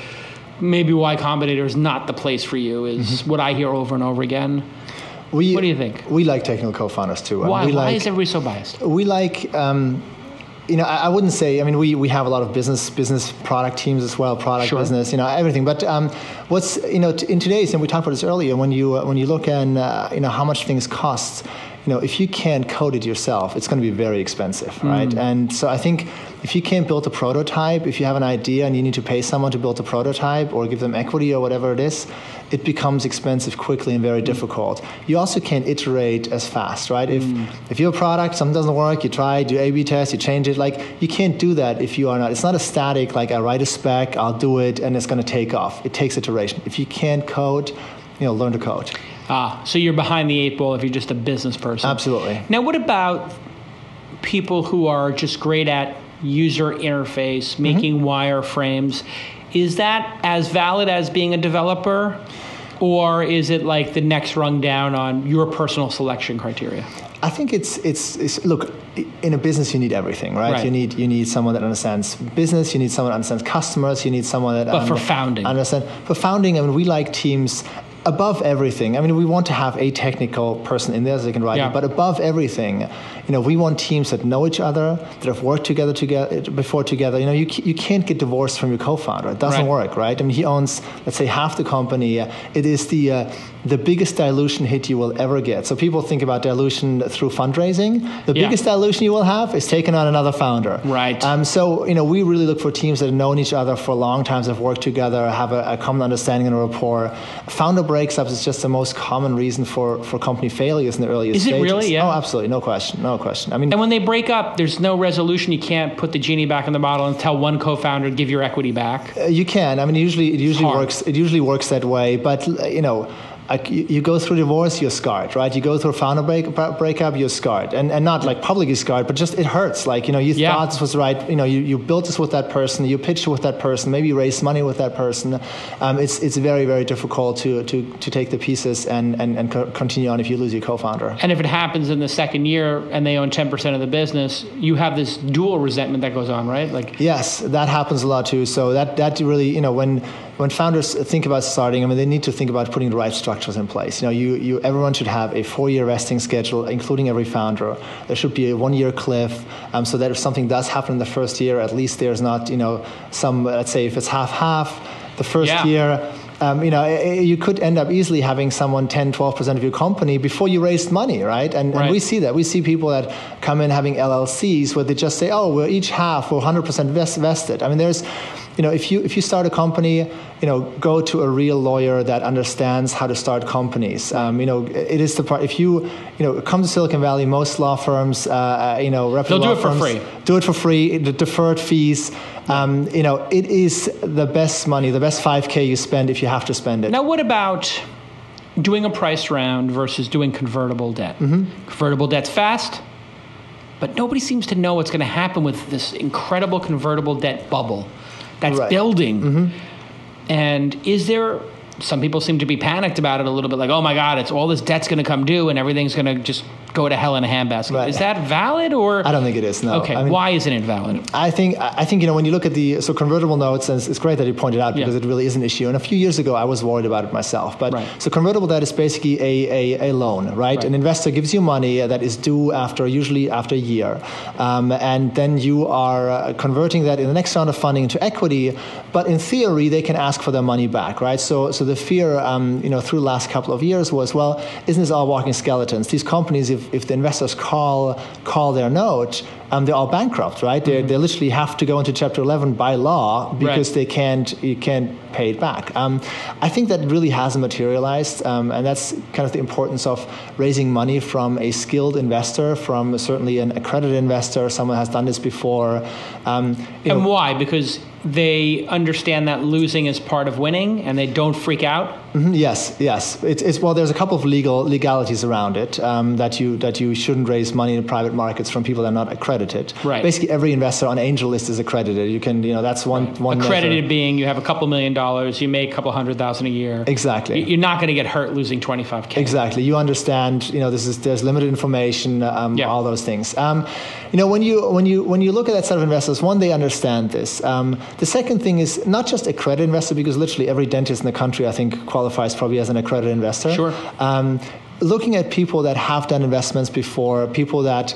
maybe Y Combinator is not the place for you is mm-hmm. what I hear over and over again. We, what do you think? We like technical co-founders too. Why, why like, is everybody so biased? We like, um, you know, I, I, wouldn't say. I mean, we, we have a lot of business business product teams as well, product sure. business, you know, everything. But um, what's you know t- in today's and we talked about this earlier when you uh, when you look at uh, you know how much things cost you know, if you can't code it yourself, it's going to be very expensive, right? Mm. And so I think if you can't build a prototype, if you have an idea and you need to pay someone to build a prototype or give them equity or whatever it is, it becomes expensive quickly and very mm. difficult. You also can't iterate as fast, right? Mm. If if your product something doesn't work, you try, do A/B test, you change it. Like you can't do that if you are not. It's not a static like I write a spec, I'll do it, and it's going to take off. It takes iteration. If you can't code, you know, learn to code. Ah, so you're behind the eight ball if you're just a business person. Absolutely. Now, what about people who are just great at user interface, mm-hmm. making mm-hmm. wireframes? Is that as valid as being a developer? Or is it like the next rung down on your personal selection criteria? I think it's, it's, it's look in a business you need everything right? right? you need you need someone that understands business you need someone that understands customers you need someone that but for founding understand for founding I mean we like teams above everything, I mean, we want to have a technical person in there so they can write yeah. it, but above everything, you know, we want teams that know each other, that have worked together together before together. You know, you, you can't get divorced from your co-founder. It doesn't right. work, right? I mean, he owns, let's say, half the company. It is the uh, the biggest dilution hit you will ever get. So people think about dilution through fundraising. The yeah. biggest dilution you will have is taking on another founder. Right. Um, so you know, we really look for teams that have known each other for long times, have worked together, have a, a common understanding and a rapport. Founder breakups is just the most common reason for, for company failures in the earliest is stages. Is it really? Yeah. Oh, absolutely. No question. No question. I mean, and when they break up, there's no resolution. You can't put the genie back in the bottle and tell one co-founder to give your equity back. Uh, you can. I mean, usually it usually works. It usually works that way. But you know like you, go through divorce, you're scarred, right? You go through a founder break, breakup, you're scarred, and and not like publicly scarred, but just it hurts. Like you know, you yeah. thought this was right. You know, you, you built this with that person, you pitched with that person, maybe you raised money with that person. Um, it's it's very very difficult to to to take the pieces and and and co- continue on if you lose your co-founder. And if it happens in the second year and they own ten percent of the business, you have this dual resentment that goes on, right? Like yes, that happens a lot too. So that that really you know when when founders think about starting, I mean, they need to think about putting the right structures in place. You know, you, you everyone should have a four-year vesting schedule, including every founder. There should be a one-year cliff, um, so that if something does happen in the first year, at least there's not, you know, some. Let's say if it's half-half, the first yeah. year. Um, you know, you could end up easily having someone 10, 12% of your company before you raised money, right? And, right? and, we see that. We see people that come in having LLCs where they just say, oh, we're each half or 100% vest- vested. I mean, there's, you know, if you if you start a company, you know, go to a real lawyer that understands how to start companies. Um, you know, it is the part. If you you know come to Silicon Valley, most law firms, uh, uh you know, they'll do it for free. Do it for free. The deferred fees. Um, you know, it is the best money, the best 5K you spend if you have to spend it. Now, what about doing a price round versus doing convertible debt? Mm-hmm. Convertible debt's fast, but nobody seems to know what's going to happen with this incredible convertible debt bubble that's right. building. Mm-hmm. And is there some people seem to be panicked about it a little bit like, oh my God, it's all this debt's going to come due and everything's going to just go to hell in a handbasket. Right. Is that valid or? I don't think it is. No. Okay. I mean, Why isn't it valid? I think I think you know when you look at the so convertible notes, and it's great that you pointed out because yeah. it really is an issue. And a few years ago, I was worried about it myself. But right. so convertible debt is basically a, a, a loan, right? right? An investor gives you money that is due after usually after a year, um, and then you are uh, converting that in the next round of funding into equity. But in theory, they can ask for their money back, right? So so the fear, um, you know, through the last couple of years was, well, isn't this all walking skeletons? These companies, if if the investors call call their note, um, they're all bankrupt, right? Mm-hmm. They literally have to go into Chapter 11 by law because right. they can't you can't pay it back. Um, I think that really hasn't materialized, um, and that's kind of the importance of raising money from a skilled investor, from certainly an accredited investor, someone has done this before. Um, and know, why? Because they understand that losing is part of winning and they don't freak out? Mm-hmm, yes, yes. It's, it's, well, there's a couple of legal legalities around it um, that you that you shouldn't raise money in private markets from people that are not accredited. Right. Basically, every investor on AngelList is accredited. You can, you know, that's one right. one. Accredited measure. being you have a couple million dollars, you make a couple hundred thousand a year. Exactly. You're not going to get hurt losing 25k. Exactly. You understand. You know, this is there's limited information. Um, yeah. All those things. Um, you know, when you when you when you look at that set of investors, one they understand this. Um, the second thing is not just accredited investor because literally every dentist in the country, I think, qualifies probably as an accredited investor. Sure. Um, looking at people that have done investments before, people that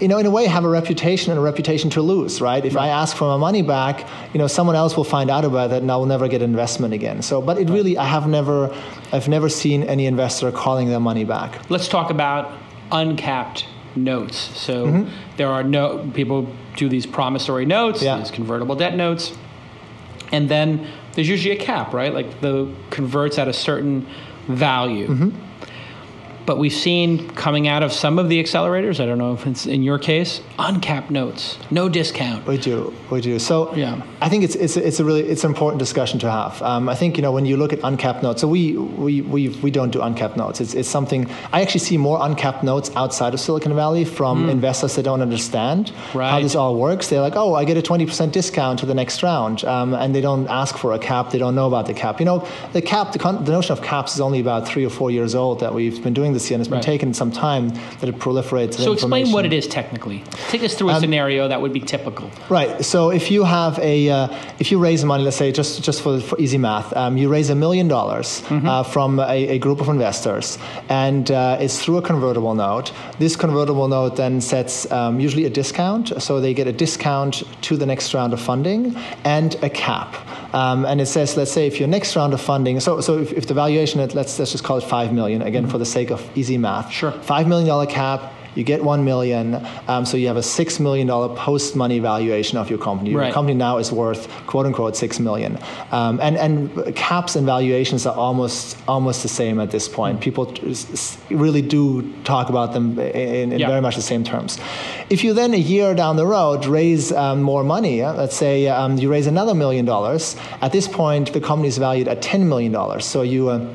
you know, in a way, have a reputation and a reputation to lose, right? If right. I ask for my money back, you know, someone else will find out about it, and I will never get investment again. So, but it really, I have never, I've never seen any investor calling their money back. Let's talk about uncapped notes. So mm-hmm. there are no people do these promissory notes, yeah. these convertible debt notes, and then there's usually a cap, right? Like the converts at a certain value. Mm-hmm. But we've seen coming out of some of the accelerators, I don't know if it's in your case, uncapped notes, no discount. We do, we do. So yeah. I think it's, it's, it's a really it's an important discussion to have. Um, I think you know when you look at uncapped notes, so we we, we, we don't do uncapped notes. It's, it's something I actually see more uncapped notes outside of Silicon Valley from mm. investors that don't understand right. how this all works. They're like, oh, I get a twenty percent discount to the next round, um, and they don't ask for a cap. They don't know about the cap. You know, the cap, the, con- the notion of caps is only about three or four years old that we've been doing this year, and it's been right. taken some time that it proliferates. So explain what it is technically. Take us through a um, scenario that would be typical. Right. So if you have a, uh, if you raise money, let's say just just for, for easy math, um, you raise a million dollars mm-hmm. uh, from a, a, group of investors, and uh, it's through a convertible note. This convertible note then sets um, usually a discount, so they get a discount to the next round of funding and a cap. Um, and it says, let's say, if your next round of funding, so so if, if the valuation, let's let's just call it five million again mm-hmm. for the sake of easy math. Sure. Five million dollar cap you get one million, um, so you have a six million dollar post money valuation of your company. Right. Your company now is worth quote unquote six million, um, and and caps and valuations are almost almost the same at this point. People really do talk about them in, in yeah. very much the same terms. If you then a year down the road raise um, more money, uh, let's say um, you raise another million dollars. At this point, the company is valued at ten million dollars. So you uh,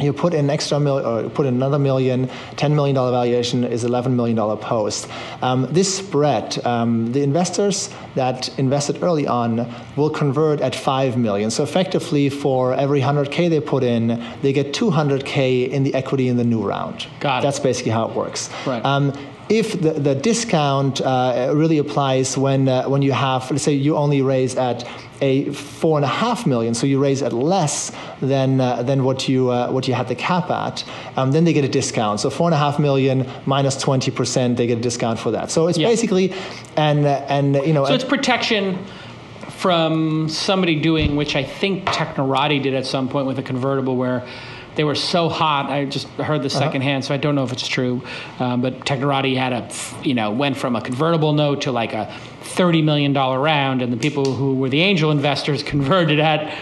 you put in extra million, or put another million, $10 million valuation is $11 million post. Um, this spread, um, the investors that invested early on will convert at 5 million. So effectively, for every 100K they put in, they get 200K in the equity in the new round. Got it. That's basically how it works. Right. Um, if the, the discount uh, really applies when uh, when you have let's say you only raise at a four and a half million, so you raise at less than uh, than what you uh, what you had the cap at, um, then they get a discount. So four and a half million minus twenty percent, they get a discount for that. So it's yeah. basically and and you know. So it's protection from somebody doing, which I think Technorati did at some point with a convertible, where they were so hot. I just heard the uh-huh. secondhand, so I don't know if it's true. Um, but Technorati had a, you know, went from a convertible note to like a thirty million dollar round, and the people who were the angel investors converted at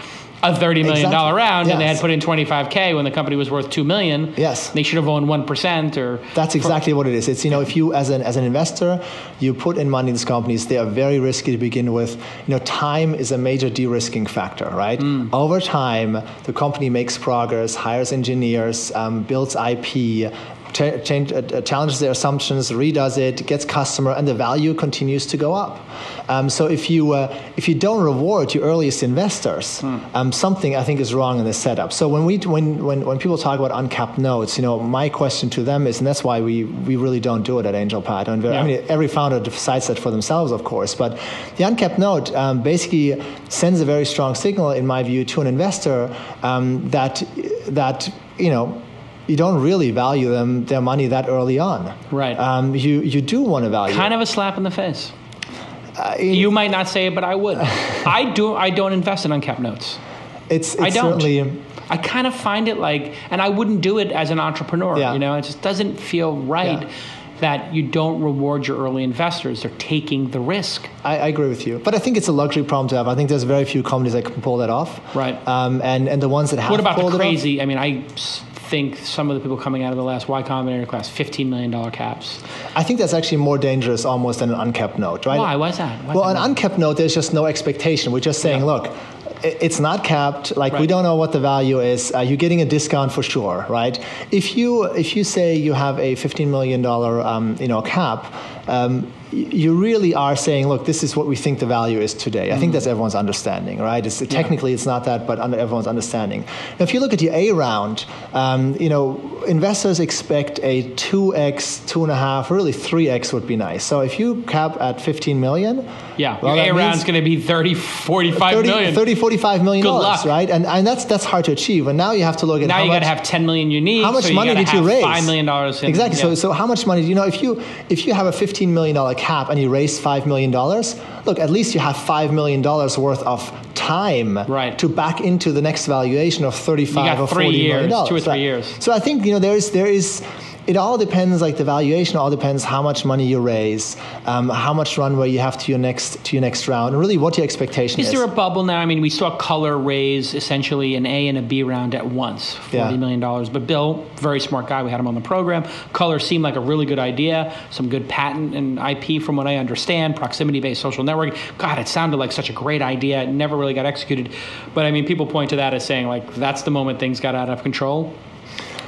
a thirty million dollar exactly. round, yes. and they had put in twenty five k when the company was worth two million. Yes, they should have owned one percent or. That's exactly for, what it is. It's you know if you as an as an investor, you put in money in these companies, they are very risky to begin with. You know, time is a major de-risking factor, right? Mm. Over time, the company makes progress, hires engineers, um, builds IP, change, uh, challenges their assumptions, redoes it, gets customer, and the value continues to go up. Um, so if you uh, if you don't reward your earliest investors, hmm. um, something I think is wrong in the setup. So when we when, when when people talk about uncapped notes, you know, my question to them is, and that's why we we really don't do it at AngelPad. And yeah. I mean, every founder decides that for themselves, of course. But the uncapped note um, basically sends a very strong signal, in my view, to an investor um, that that you know you don't really value them their money that early on. Right. Um, you you do want to value. Kind of a slap in the face. Uh, you might not say it, but I would. I do. I don't invest in uncapped notes. It's, it's I don't. certainly. I kind of find it like, and I wouldn't do it as an entrepreneur. Yeah. You know, it just doesn't feel right. Yeah that you don't reward your early investors. They're taking the risk. I, I, agree with you, but I think it's a luxury problem to have. I think there's very few companies that can pull that off. Right. Um, and and the ones that have. What about the crazy? I mean, I think some of the people coming out of the last Y Combinator class, $15 million caps. I think that's actually more dangerous almost than an uncapped note, right? Why? Why is that? Why well, an uncapped note, there's just no expectation. We're just saying, yeah. look, it's not capped. Like right. we don't know what the value is. Uh, you're getting a discount for sure, right? If you if you say you have a 15 million dollar um, you know cap. Um, you really are saying, look, this is what we think the value is today. I think mm. that's everyone's understanding, right? It's, yeah. Technically, it's not that, but under everyone's understanding. Now, if you look at the A round, um, you know, investors expect a 2x, 2.5, really 3x would be nice. So if you cap at 15 million, yeah, well, your A round's going to be 30, 45 30, million. 30, 45 million Good dollars, luck. right? And, and that's that's hard to achieve. And now you have to look at now you got to have 10 million you need. How much so money did you raise? $5 million. In, exactly. Yeah. So, so how much money, you know, if you, if you have a $15 million cap and you raise $5 million, look, at least you have $5 million worth of time right. to back into the next valuation of 35 or 40 years, million dollars. Two or three right? years. So I think, you know, there is, there is, it all depends like the valuation all depends how much money you raise um, how much runway you have to your next to your next round and really what your expectation is is. there a bubble now? I mean we saw color raise essentially an a and a b round at once forty yeah. million dollars. But bill very smart guy we had him on the program. Color seemed like a really good idea some good patent and ip from what i understand proximity based social networking god it sounded like such a great idea it never really got executed. But i mean people point to that as saying like that's the moment things got out of control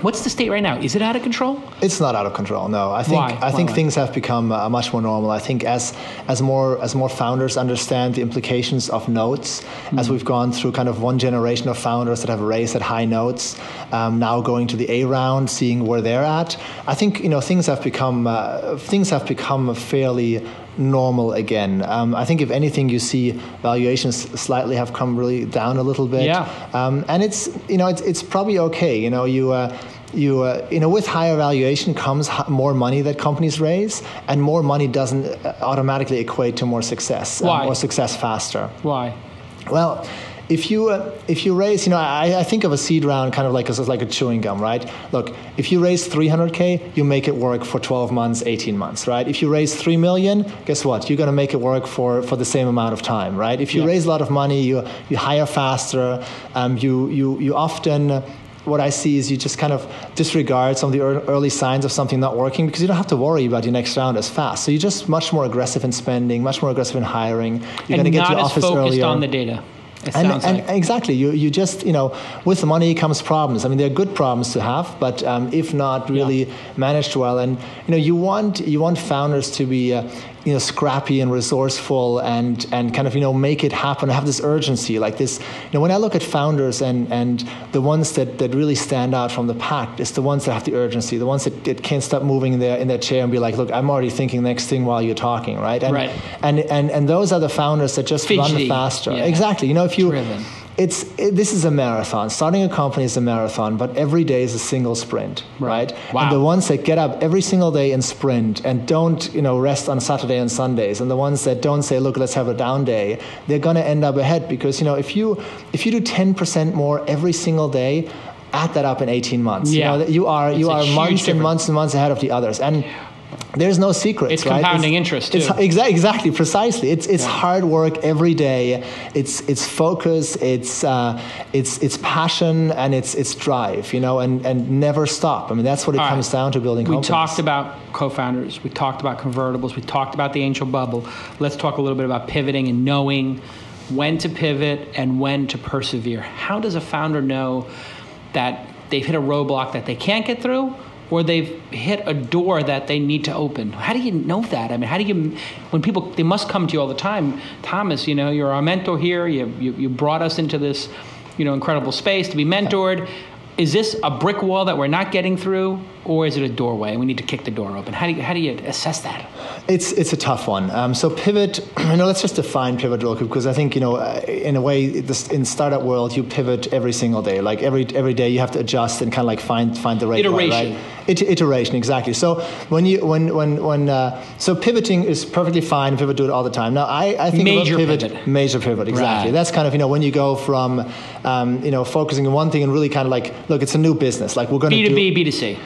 What's the state right now? Is it out of control? It's not out of control. No, I think why? I think why? things have become uh, much more normal. I think as as more as more founders understand the implications of notes, mm-hmm. as we've gone through kind of one generation of founders that have raised at high notes, um, now going to the A round, seeing where they're at. I think you know things have become uh, things have become fairly normal again. Um, I think if anything, you see valuations slightly have come really down a little bit. Yeah. Um, and it's you know it's, it's probably okay. You know you. Uh, you, uh, you know, with higher valuation comes more money that companies raise, and more money doesn't uh, automatically equate to more success um, or success faster. Why? Well, if you uh, if you raise, you know, I, I, think of a seed round kind of like as like a chewing gum, right? Look, if you raise 300k, you make it work for 12 months, 18 months, right? If you raise three million, guess what? You're going to make it work for for the same amount of time, right? If you yeah. raise a lot of money, you you hire faster. Um, you you you often what I see is you just kind of disregard some of the early signs of something not working because you don't have to worry about your next round as fast. So you're just much more aggressive in spending, much more aggressive in hiring. You're going to get your office focused earlier. on the data. And, and like. exactly, you, you just, you know, with money comes problems. I mean, they're good problems to have, but um, if not really yeah. managed well, and you know, you want you want founders to be, uh, you know scrappy and resourceful and and kind of you know make it happen have this urgency like this you know when I look at founders and and the ones that that really stand out from the pack it's the ones that have the urgency the ones that, that can't stop moving in their in their chair and be like look I'm already thinking next thing while you're talking right and right. and and and those are the founders that just Fidgety. run faster yeah. exactly you know if you Driven it's it, this is a marathon. Starting a company is a marathon, but every day is a single sprint, right? right? Wow. And the ones that get up every single day and sprint and don't, you know, rest on Saturday and Sundays, and the ones that don't say, "Look, let's have a down day," they're going to end up ahead because you know if you if you do ten percent more every single day, add that up in 18 months. Yeah. You, know, you are it's you are months difference. and months and months ahead of the others. And there's no secret. It's right? compounding it's, interest too. It's, exa- exactly, precisely. It's it's yeah. hard work every day. It's it's focus. It's uh, it's it's passion and it's it's drive. You know, and and never stop. I mean, that's what it All comes right. down to building. We talked about co-founders. We talked about convertibles. We talked about the angel bubble. Let's talk a little bit about pivoting and knowing when to pivot and when to persevere. How does a founder know that they've hit a roadblock that they can't get through? Or they've hit a door that they need to open. How do you know that? I mean, how do you, when people, they must come to you all the time. Thomas, you know, you're our mentor here. You, you, you brought us into this, you know, incredible space to be mentored. Is this a brick wall that we're not getting through, or is it a doorway and we need to kick the door open? How do you, how do you assess that? It's it's a tough one. Um, so pivot, you know, let's just define pivot real quick because I think you know, uh, in a way, in startup world, you pivot every single day. Like every every day, you have to adjust and kind of like find find the right iteration. Way, right? It, iteration, exactly. So when you when when when uh, so pivoting is perfectly fine. Pivot do it all the time. Now I, I think major pivot, pivot, major pivot, exactly. Right. That's kind of you know when you go from um, you know focusing on one thing and really kind of like look, it's a new business. Like we're going to B do B B to C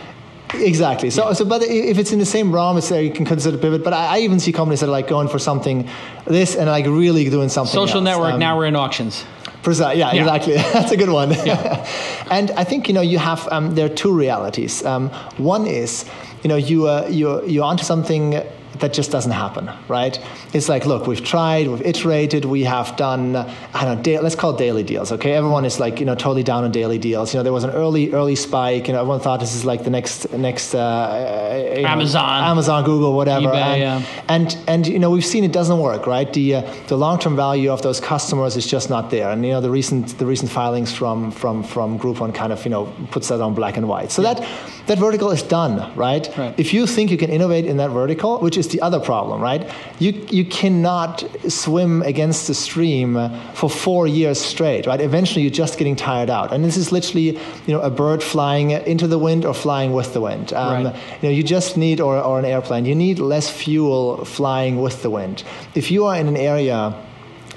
Exactly. So, yeah. so but if it's in the same realm, it's, uh, you can consider pivot. But I, I, even see companies that are like going for something this and like really doing something. Social else. network. Um, now we're in auctions. Precise. Yeah, yeah, exactly. That's a good one. Yeah. and I think you know you have um, there are two realities. Um, one is you know you uh, you you're onto something that just doesn't happen, right? It's like, look, we've tried, we've iterated, we have done, I don't know, da- let's call it daily deals, okay? Everyone is like, you know, totally down on daily deals. You know, there was an early, early spike, you know, everyone thought this is like the next, next, uh, Amazon, know, Amazon, Google, whatever. eBay, and, yeah. and, and, you know, we've seen it doesn't work, right? The, uh, the long-term value of those customers is just not there. And, you know, the recent, the recent filings from, from, from Groupon kind of, you know, puts that on black and white. So yeah. that, that vertical is done, right? right? If you think you can innovate in that vertical, which is the other problem, right? You, you cannot swim against the stream for four years straight, right? Eventually, you're just getting tired out. And this is literally, you know, a bird flying into the wind or flying with the wind. Um, right. You know, you just need, or, or an airplane, you need less fuel flying with the wind. If you are in an area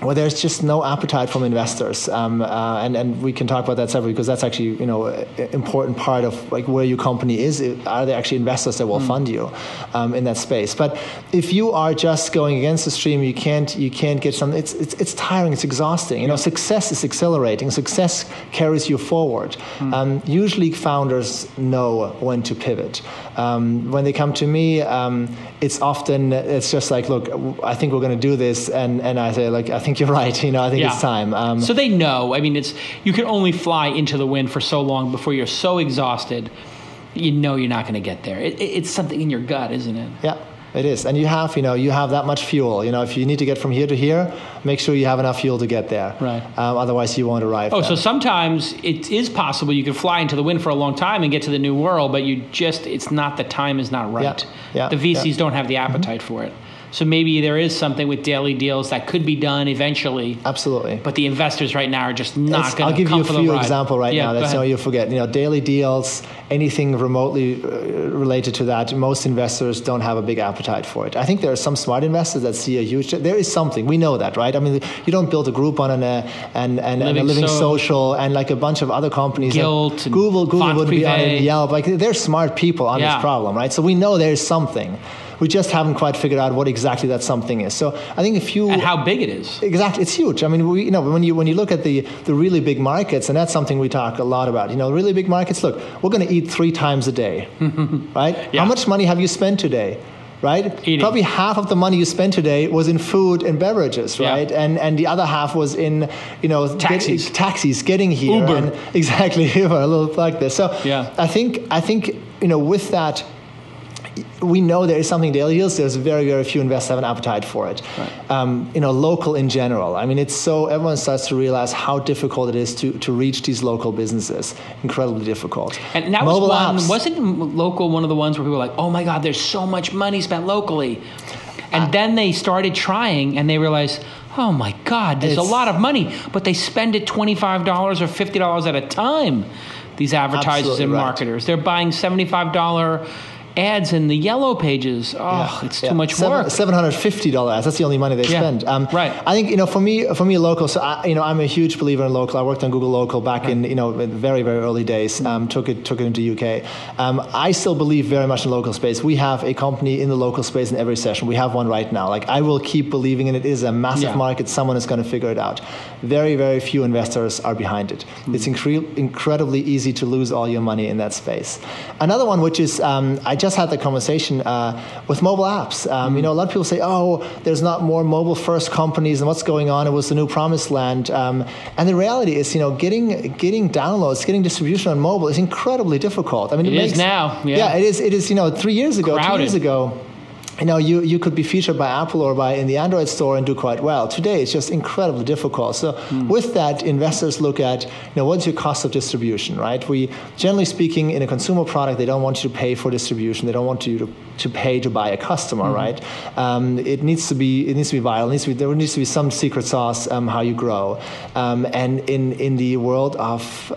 well, there's just no appetite from investors, um, uh, and and we can talk about that separately because that's actually you know an important part of like where your company is. Are there actually investors that will mm. fund you um, in that space? But if you are just going against the stream, you can't you can't get something. It's it's, it's tiring. It's exhausting. You know, success is accelerating. Success carries you forward. Mm. Um, usually, founders know when to pivot. Um, when they come to me, um, it's often it's just like, look, I think we're going to do this, and and I say like, I think you're right. You know, I think yeah. it's time. Um, so they know. I mean, it's you can only fly into the wind for so long before you're so exhausted. You know you're not going to get there. It, it's something in your gut, isn't it? Yeah. It is, and you have, you know, you have that much fuel. You know, if you need to get from here to here, make sure you have enough fuel to get there. Right. Um, otherwise, you won't arrive. Oh, there. so sometimes it is possible you could fly into the wind for a long time and get to the new world, but you just, it's not the time is not right. Yeah. yeah. The VCs yeah. don't have the appetite mm-hmm. for it. So maybe there is something with daily deals that could be done eventually. Absolutely. But the investors right now are just not going to. I'll give you a few example right yeah, now. That's how you'll forget. You know, daily deals, anything remotely uh, related to that. Most investors don't have a big appetite for it. I think there are some smart investors that see a huge. There is something we know that, right? I mean, you don't build a Groupon and a and and, living, and a living so, social and like a bunch of other companies. Gilt. Google Google would be on it. Yelp. Like they're smart people on yeah. this problem, right? So we know there is something. We just haven't quite figured out what exactly that something is. So I think if you and how big it is exactly, it's huge. I mean, we, you know, when you when you look at the the really big markets, and that's something we talk a lot about. You know, really big markets. Look, we're going to eat three times a day, right? Yeah. How much money have you spent today? right? Eating. Probably half of the money you spent today was in food and beverages, right? Yeah. And and the other half was in you know taxis, get, taxis getting here, Uber, and, exactly Uber, a little like this. So yeah. I think I think you know with that we know there is something daily deals. There's very, very few investors have an appetite for it. Right. Um, you know, local in general. I mean, it's so everyone starts to realize how difficult it is to, to reach these local businesses. Incredibly difficult. And that Mobile was one. Apps, wasn't local one of the ones where people were like, "Oh my God, there's so much money spent locally," and uh, then they started trying and they realized. Oh my God, there's a lot of money, but they spend it $25 or $50 at a time, these advertisers and marketers. Right. They're buying $75 ads in the yellow pages. Oh, yeah, it's too yeah. much Seven, work. Seven hundred fifty dollars. That's the only money they yeah, spend. Um, right. I think you know for me for me local. So I, you know I'm a huge believer in local. I worked on Google Local back right. in you know very very early days. Um, took it took it into UK. Um, I still believe very much in local space. We have a company in the local space in every session. We have one right now. Like I will keep believing in it. It is a massive market. Someone is going to figure it out. Very very few investors are behind it. Mm. It's incre- incredibly easy to lose all your money in that space. Another one which is um, I just had the conversation uh, with mobile apps. Um, mm-hmm. You know, a lot of people say, "Oh, there's not more mobile-first companies, and what's going on? It was the new promised land." Um, and the reality is, you know, getting getting downloads, getting distribution on mobile is incredibly difficult. I mean, it, it makes, now. Yeah. yeah, it is. It is. You know, three years ago, Crowded. two years ago you know, you, you could be featured by Apple or by in the Android store and do quite well. Today, it's just incredibly difficult. So, mm. with that, investors look at, you know, what's your cost of distribution, right? We, generally speaking, in a consumer product, they don't want you to pay for distribution. They don't want you to, to pay to buy a customer, mm. right? Um, it needs to be it needs to be viral. Needs to be, there needs to be some secret sauce um, how you grow. Um, and in in the world of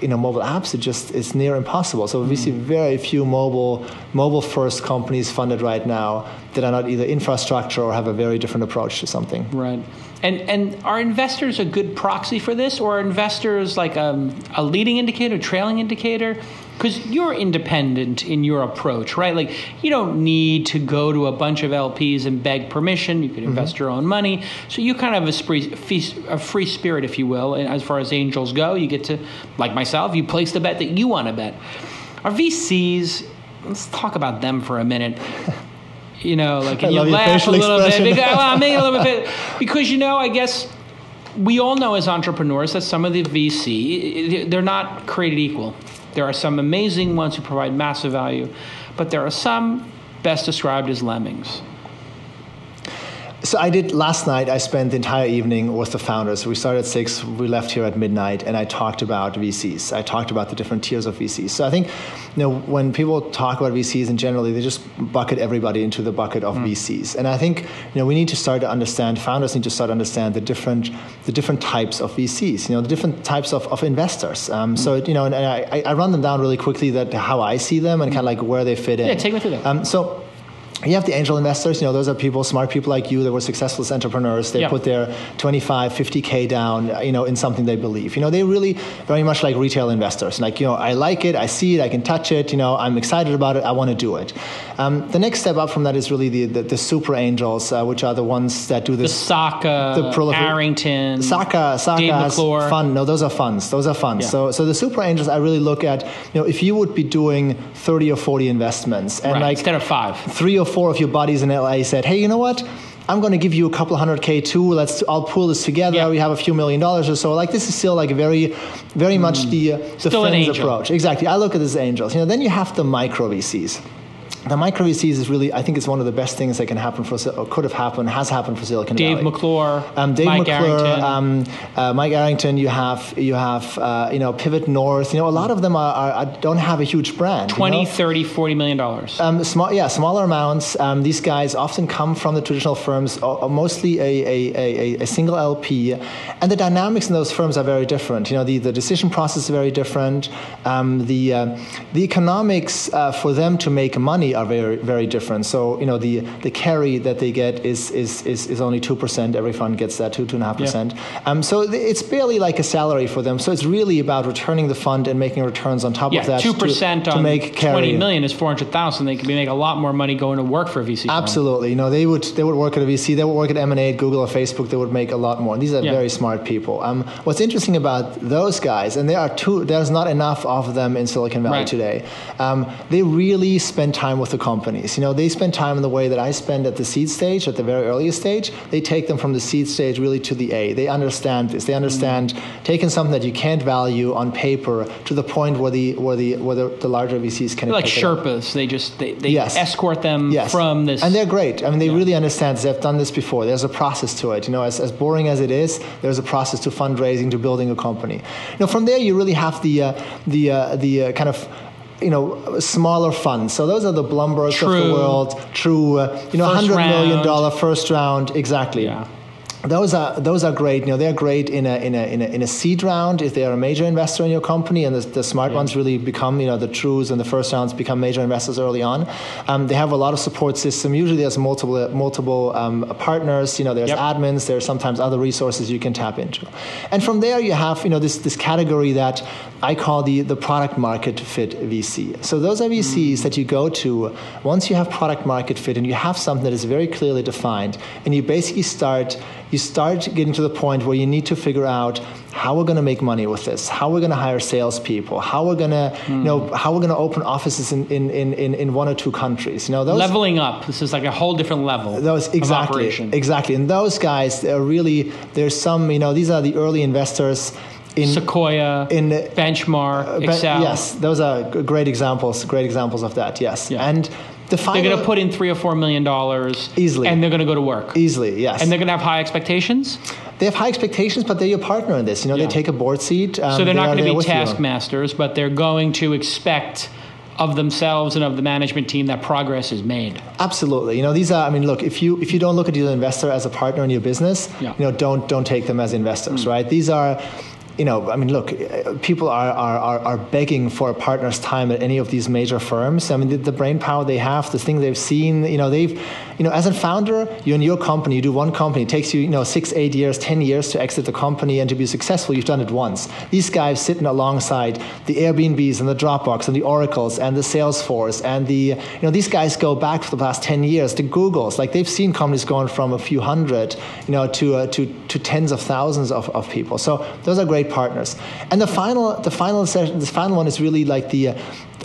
you know mobile apps it just it's near impossible. So we see mm. very few mobile mobile first companies funded right now that are not either infrastructure or have a very different approach to something. Right. And and are investors a good proxy for this or are investors like a, um, a leading indicator trailing indicator because you're independent in your approach, right? Like you don't need to go to a bunch of LPs and beg permission. You can mm-hmm. invest your own money, so you kind of have a free, a free spirit, if you will. And as far as angels go, you get to, like myself, you place the bet that you want to bet. Our VCs, let's talk about them for a minute. You know, like and you laugh a little expression. bit. Because, well, I'm making a little bit because you know, I guess we all know as entrepreneurs that some of the VC they're not created equal. There are some amazing ones who provide massive value, but there are some best described as lemmings. So I did last night. I spent the entire evening with the founders. We started at six. We left here at midnight, and I talked about VCs. I talked about the different tiers of VCs. So I think, you know, when people talk about VCs in generally, they just bucket everybody into the bucket of mm. VCs. And I think, you know, we need to start to understand. Founders need to start to understand the different the different types of VCs. You know, the different types of, of investors. Um, mm. So you know, and I, I run them down really quickly that how I see them and kind of like where they fit in. Yeah, take me through that. Um, so you have the angel investors you know those are people smart people like you that were successful as entrepreneurs. They put their 25 50k down you know in something they believe. You know they really very much like retail investors. Like you know i like it i see it i can touch it you know i'm excited about it i want to do it. Um, the next step up from that is really the, the, the super angels uh, which are the ones that do this the Sacca, the prolifer- Arrington Sacca Sacca Dave has McClure. fund no those are funds those are funds. Yeah. so so the super angels i really look at you know if you would be doing 30 or 40 investments and right. like instead of five. three or four of your buddies in LA said, hey, you know what? I'm going to give you a couple hundred K too. Let's, I'll pull this together. Yeah. We have a few million dollars or so. Like this is still like a very, very much mm. the, uh, the friends approach. Exactly. I look at this as angels. You know, then you have the micro VCs the micro VCs is really, I think it's one of the best things that can happen for, or could have happened, has happened for Silicon Dave Valley. McClure, um, Dave Mike McClure. Um, uh, Mike Arrington. You have, you have, uh, you know, Pivot North. You know, a lot of them are, are don't have a huge brand. 20, you know? 30, 40 million dollars. Um, small, yeah, smaller amounts. Um, these guys often come from the traditional firms, mostly a, a, a, a, single LP, and the dynamics in those firms are very different. You know, the, the decision process is very different. Um, the uh, the economics uh, for them to make money are very very different. So you know the the carry that they get is is is, is only two percent. Every fund gets that two two and a half percent. Um, so it's barely like a salary for them. So it's really about returning the fund and making returns on top yeah, of that. Two percent on make carry. twenty million is four hundred thousand. They could be making a lot more money going to work for a VC. Absolutely. You know they would they would work at a VC. They would work at M and A, Google or Facebook. They would make a lot more. And these are yeah. very smart people. Um, what's interesting about those guys, and there are two. There's not enough of them in Silicon Valley right. today. Um, they really spend time with the companies. You know they spend time in the way that I spend at the seed stage, at the very earliest stage. They take them from the seed stage really to the A. They understand this. They understand mm-hmm. taking something that you can't value on paper to the point where the where the where the, the larger VCs can like Sherpas. They just they, they yes. escort them yes. from this, and they're great. I mean, they yeah. really understand. They've done this before. There's a process to it. You know, as, as boring as it is, there's a process to fundraising to building a company. You know, from there you really have the uh, the uh, the uh, kind of you know, smaller funds. So those are the Blumbergs true. of the world, true, uh, you know, hundred million dollar first round, exactly. Yeah those are those are great. You know, they're great in a in a in a, in a seed round if they are a major investor in your company, and the, the smart yeah. ones really become you know the trues and the first rounds become major investors early on. Um, they have a lot of support system. Usually, there's multiple multiple um, partners. You know, there's yep. admins. There's sometimes other resources you can tap into, and from there you have you know this this category that I call the the product market fit VC. So those are VCs mm. that you go to once you have product market fit and you have something that is very clearly defined, and you basically start you start getting to the point where you need to figure out how we're going to make money with this, how we're going to hire salespeople, how we're going to, mm. you know, hmm. how we're going to open offices in, in, in, in one or two countries. You know, those, leveling up. This is like a whole different level. Those exactly, exactly. And those guys are really there's some. You know, these are the early investors. In, Sequoia, in Benchmark, uh. Yes, those are great examples. Great examples of that. Yes, yeah. and the final, they're going to put in three or four million dollars easily, and they're going to go to work easily. Yes, and they're going to have high expectations. They have high expectations, but they're your partner in this. You know, yeah. they take a board seat. Um, so they're not going to be taskmasters, but they're going to expect of themselves and of the management team that progress is made. Absolutely. You know, these are I mean, look, if you if you don't look at your investor as a partner in your business, yeah. you know, don't don't take them as investors, mm. right? These are you know, I mean, look, people are, are, are begging for a partner's time at any of these major firms. I mean, the, the brain power they have, the thing they've seen, you know, they've, you know, as a founder, you're in your company, you do one company, it takes you, you know, six, eight years, 10 years to exit the company and to be successful, you've done it once. These guys sitting alongside the Airbnbs and the Dropbox and the Oracles and the Salesforce and the, you know, these guys go back for the past 10 years, the Googles, like they've seen companies going from a few hundred, you know, to, uh, to, to tens of thousands of, of people. So those are great partners. And the final, the final session, the final one is really like the, uh,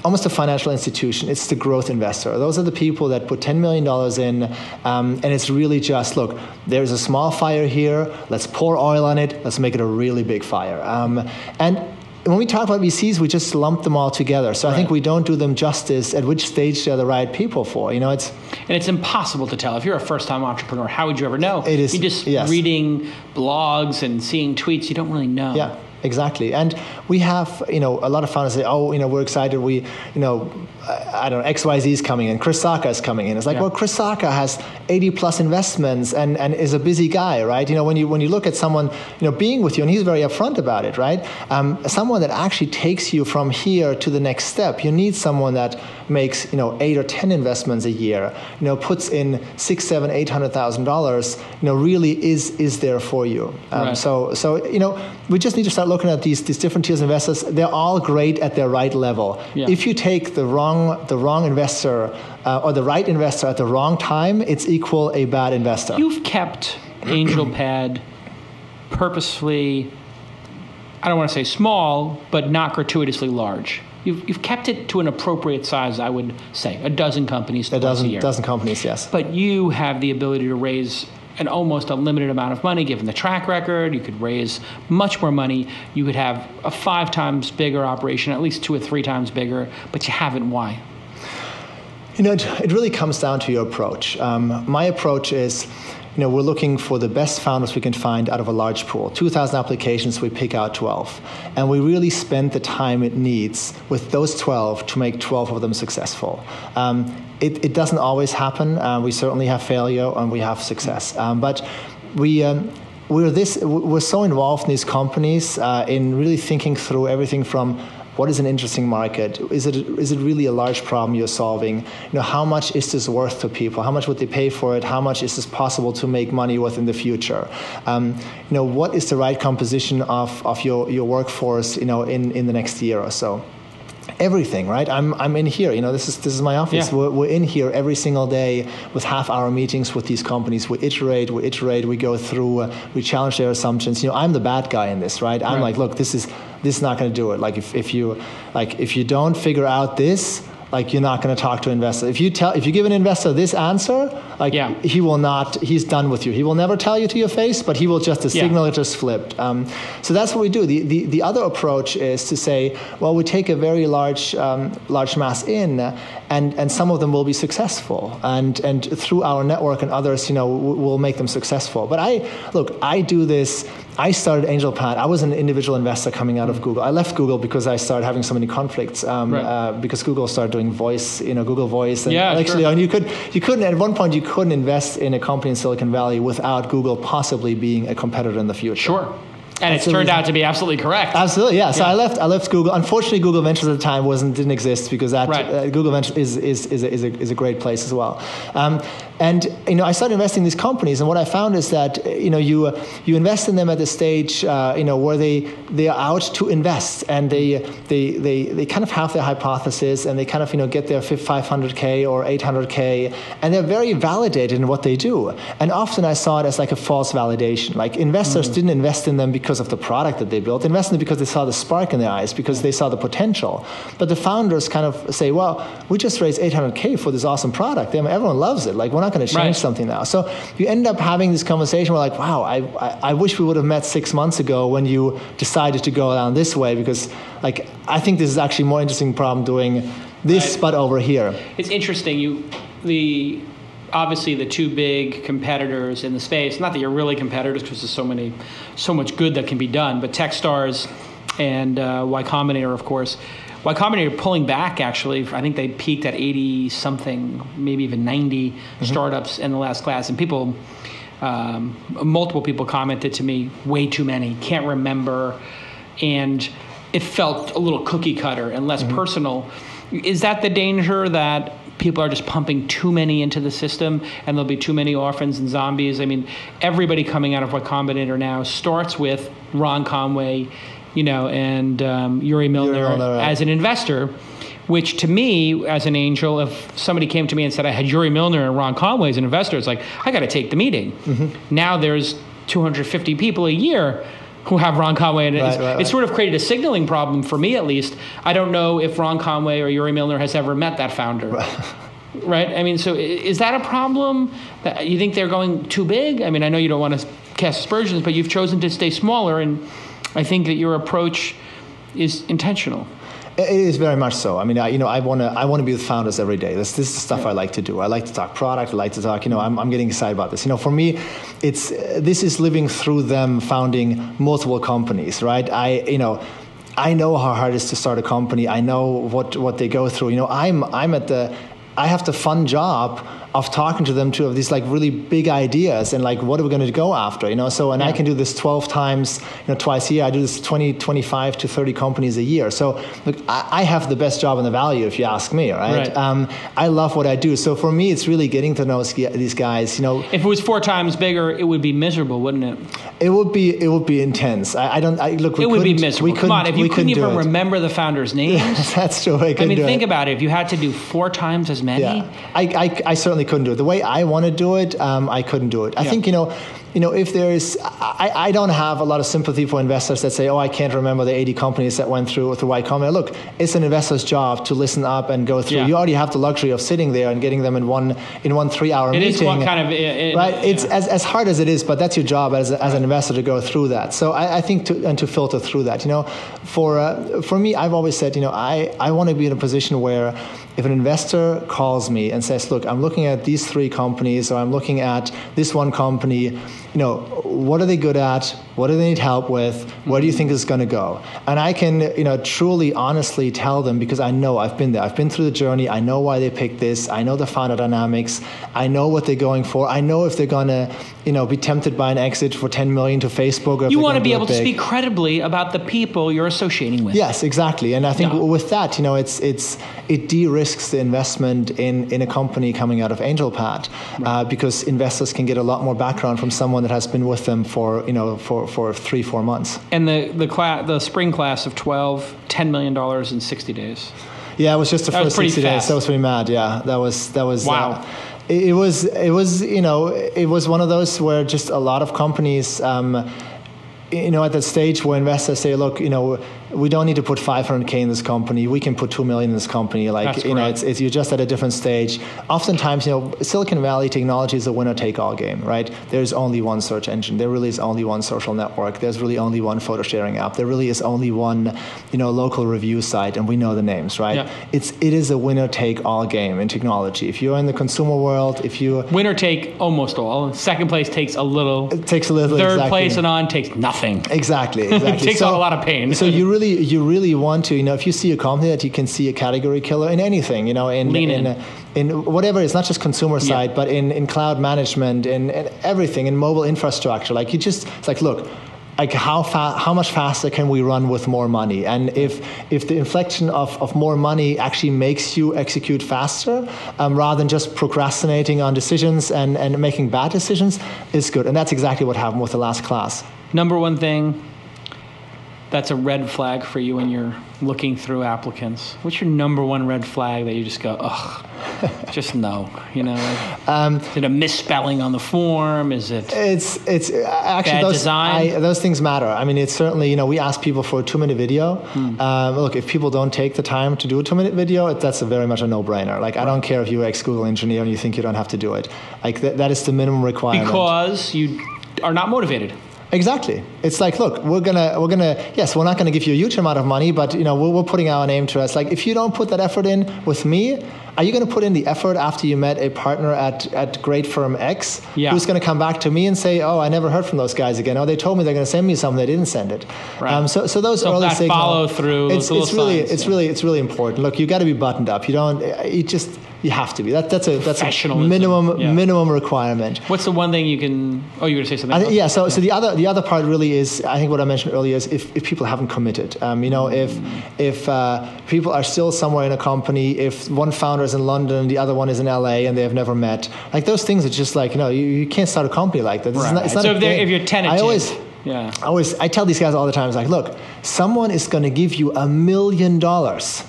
almost a financial institution. It's the growth investor. Those are the people that put $10 million in, um, and it's really just look, there's a small fire here, let's pour oil on it, let's make it a really big fire. Um, and when we talk about VCs, we just lump them all together. So right. I think we don't do them justice at which stage they're the right people for. You know, it's and it's impossible to tell if you're a first-time entrepreneur. How would you ever know? It is. You're just yes. reading blogs and seeing tweets. You don't really know. Yeah exactly. And we have, you know, a lot of founders say, oh, you know, we're excited. We, you know, I don't know, XYZ is coming in, Chris Sacca is coming in. It's like, yeah. well, Chris Sacca has 80 plus investments and, and is a busy guy, right? You know, when you, when you look at someone, you know, being with you, and he's very upfront about it, right? Um, someone that actually takes you from here to the next step, you need someone that makes, you know, eight or 10 investments a year, you know, puts in six, seven, eight hundred thousand dollars, you know, really is, is there for you. Um, right. So, so, you know, we just need to start looking at these, these different tiers of investors. They're all great at their right level. Yeah. If you take the wrong the wrong investor uh, or the right investor at the wrong time, it's equal a bad investor. You've kept AngelPad purposefully. I don't want to say small, but not gratuitously large. You've, you've kept it to an appropriate size, I would say, a dozen companies. A dozen, a dozen companies, yes. But you have the ability to raise an almost unlimited amount of money given the track record. You could raise much more money. You could have a five times bigger operation, at least two or three times bigger, but you haven't. Why? You know, it, really comes down to your approach. Um, my approach is you know, we're looking for the best founders we can find out of a large pool. 2,000 applications, we pick out 12. And we really spend the time it needs with those 12 to make 12 of them successful. Um, it, it, doesn't always happen. Uh, we certainly have failure and we have success. Um, but we, um, we're, this, we're so involved in these companies uh, in really thinking through everything from what is an interesting market? Is it, is it really a large problem you're solving? You know, how much is this worth to people? How much would they pay for it? How much is this possible to make money with in the future? Um, you know, what is the right composition of, of your, your workforce, you know, in, in the next year or so? everything, right? I'm, I'm in here. You know, this is this is my office. Yeah. We're, we're in here every single day with half-hour meetings with these companies. We iterate, we iterate, we go through, uh, we challenge their assumptions. You know, I'm the bad guy in this, right? I'm right. like, look, this is this is not going to do it. Like if, if you like if you don't figure out this, like you're not going to talk to an investor. If you tell, if you give an investor this answer, like yeah. he will not, he's done with you. He will never tell you to your face, but he will just, the yeah. signal just flipped. Um, so that's what we do. The, the, the other approach is to say, well, we take a very large, um, large mass in, and, and some of them will be successful. And, and through our network and others, you know, we'll make them successful. But I, look, I do this I started AngelPad. I was an individual investor coming out of Google. I left Google because I started having so many conflicts um, right. uh, because Google started doing voice, you know, Google Voice. And yeah, actually, sure. you could you couldn't at one point you couldn't invest in a company in Silicon Valley without Google possibly being a competitor in the future. Sure. And it's turned out to be absolutely correct. Absolutely, yeah. So yeah. I left. I left Google. Unfortunately, Google Ventures at the time wasn't didn't exist because that right. uh, Google Ventures is is is a, is a, is a great place as well. Um, and you know, I started investing in these companies, and what I found is that you know you you invest in them at the stage uh, you know where they they are out to invest, and they they they they kind of have their hypothesis, and they kind of you know get their 500k or 800k, and they're very validated in what they do. And often I saw it as like a false validation. Like investors mm. didn't invest in them because of the product that they built, they invested in them because they saw the spark in their eyes, because they saw the potential. But the founders kind of say, well, we just raised 800k for this awesome product. everyone loves it. Like we're not not going to change right. something now. So you end up having this conversation where like, wow, I, I, I, wish we would have met six months ago when you decided to go down this way because like I think this is actually more interesting problem doing this right. but over here. It's interesting. You the obviously the two big competitors in the space. Not that you're really competitors because there's so many, so much good that can be done. But TechStars and uh, Y Combinator, of course, Y Combinator pulling back, actually, I think they peaked at 80 something, maybe even 90 mm-hmm. startups in the last class. And people, um, multiple people commented to me, way too many, can't remember. and it felt a little cookie cutter and less mm-hmm. personal. Is that the danger that people are just pumping too many into the system and there'll be too many orphans and zombies? I mean, everybody coming out of Y Combinator now starts with Ron Conway, you know, and um, Yuri Milner, Yuri Milner as an investor. Which to me, as an angel, if somebody came to me and said I had Yuri Milner and Ron Conway as an investor, it's like I got to take the meeting. Mm-hmm. Now there's 250 people a year who have Ron Conway, and right, it's, right, right. it's, sort of created a signaling problem for me at least. I don't know if Ron Conway or Yuri Milner has ever met that founder. Right. I mean, so is that a problem? That you think they're going too big? I mean, I know you don't want to cast aspersions, but you've chosen to stay smaller, and I think that your approach is intentional. It is very much so. I mean, I, you know, I want to I want to be with founders every day. This, this is the stuff yeah. I like to do. I like to talk product. I like to talk. You know, I'm, I'm getting excited about this. You know, for me, it's this is living through them founding multiple companies, right? I you know. I know how hard it is to start a company. I know what, what they go through. You know, I'm I'm at the I have the fun job of talking to them too of these like really big ideas and like what are we going to go after you know? So and yeah. i can do this 12 times you know twice a year. I do this 20 25 to 30 companies a year. So look i, I have the best job in the value if you ask me right, right. Um, i love what i do. So for me it's really getting to know these guys you know? If it was four times bigger it would be miserable wouldn't it? It would be it would be intense. I, I don't I, look it would be miserable. we come on if you couldn't, even remember the founders names. That's true i, I mean think it. about it. If you had to do four times as many? Yeah. I, I, I certainly couldn't do it the way i want to do it, um, I couldn't do it. I yeah. think you know you know, if there's, I, I don't have a lot of sympathy for investors that say, oh, I can't remember the 80 companies that went through through Y Combinator. Look, it's an investor's job to listen up and go through. Yeah. You already have the luxury of sitting there and getting them in one in one three hour meeting. It is one kind of it, right. Yeah. It's as, as hard as it is, but that's your job as, as an investor to go through that. So I, I think to and to filter through that. You know, for uh, for me, I've always said, you know, I I want to be in a position where if an investor calls me and says, look, I'm looking at these three companies or I'm looking at this one company you know, what are they good at? What do they need help with? Where do you think it's going to go? And I can, you know, truly, honestly tell them because I know I've been there. I've been through the journey. I know why they picked this. I know the founder dynamics. I know what they're going for. I know if they're going to, you know, be tempted by an exit for 10 million to Facebook. Or you want to be able to speak credibly about the people you're associating with. Yes, exactly. And I think yeah. with that, you know, it's it's it de-risks the investment in in a company coming out of AngelPad right. uh, because investors can get a lot more background from someone that has been with them for you know for, for three four months. And the the class the spring class of 12, 10 million dollars in 60 days. Yeah, it was just the that first 60 fast. days. That was pretty mad. Yeah, that was that was wow. Uh, it, was it was you know it was one of those where just a lot of companies um, you know at that stage where investors say look you know we don't need to put 500k in this company. We can put two million in this company. Like That's you know, it's, it's, you're just at a different stage. Oftentimes, you know, Silicon Valley technology is a winner-take-all game, right? There's only one search engine. There really is only one social network. There's really only one photo sharing app. There really is only one, you know, local review site, and we know the names, right? Yeah. It's it is a winner-take-all game in technology. If you're in the consumer world, if you winner take almost all. Second place takes a little. It takes a little. Third exactly. place and on takes nothing. Exactly. Exactly. it takes so, a lot of pain. so you really really you really want to you know if you see a company that you can see a category killer in anything you know in Lean in, in, in whatever it's not just consumer side yeah. but in, in cloud management in, in everything in mobile infrastructure like you just it's like look like how fa- how much faster can we run with more money? And if if the inflection of, of more money actually makes you execute faster um, rather than just procrastinating on decisions and, and making bad decisions is good. And that's exactly what happened with the last class. Number one thing that's a red flag for you when you're looking through applicants? What's your number one red flag that you just go, ugh, just no? You know, like, um, is it a misspelling on the form? Is it? It's it's actually those I, those things matter. I mean, it's certainly you know we ask people for a two minute video. Hmm. Um, look, if people don't take the time to do a two minute video, that's a very much a no brainer. Like right. I don't care if you're ex Google engineer and you think you don't have to do it. Like th- that is the minimum requirement because you are not motivated. Exactly. It's like, look, we're gonna, we're gonna, yes, we're not gonna give you a huge amount of money, but you know, we're, we're putting our name to it. It's like, if you don't put that effort in with me, are you going to put in the effort after you met a partner at, at great firm X yeah. who's going to come back to me and say, oh, I never heard from those guys again. Oh, they told me they're going to send me something. They didn't send it. Right. Um, so, so those so early signals. follow through. It's, it's really, signs, it's yeah. really, it's really important. Look, you got to be buttoned up. You don't, you just, You have to be. That, that's a that's a minimum yeah. minimum requirement. What's the one thing you can? Oh, you're going to say something. Th- yeah. So yeah. so the other the other part really is I think what I mentioned earlier is if, if people haven't committed. Um, you know, if if uh, people are still somewhere in a company, if one founder is in London, the other one is in LA, and they have never met, like those things are just like you know you, you can't start a company like that. This right. Not, it's not so if, if you're tentative, I always. Yeah. I always I tell these guys all the time. It's like, look, someone is going to give you a million dollars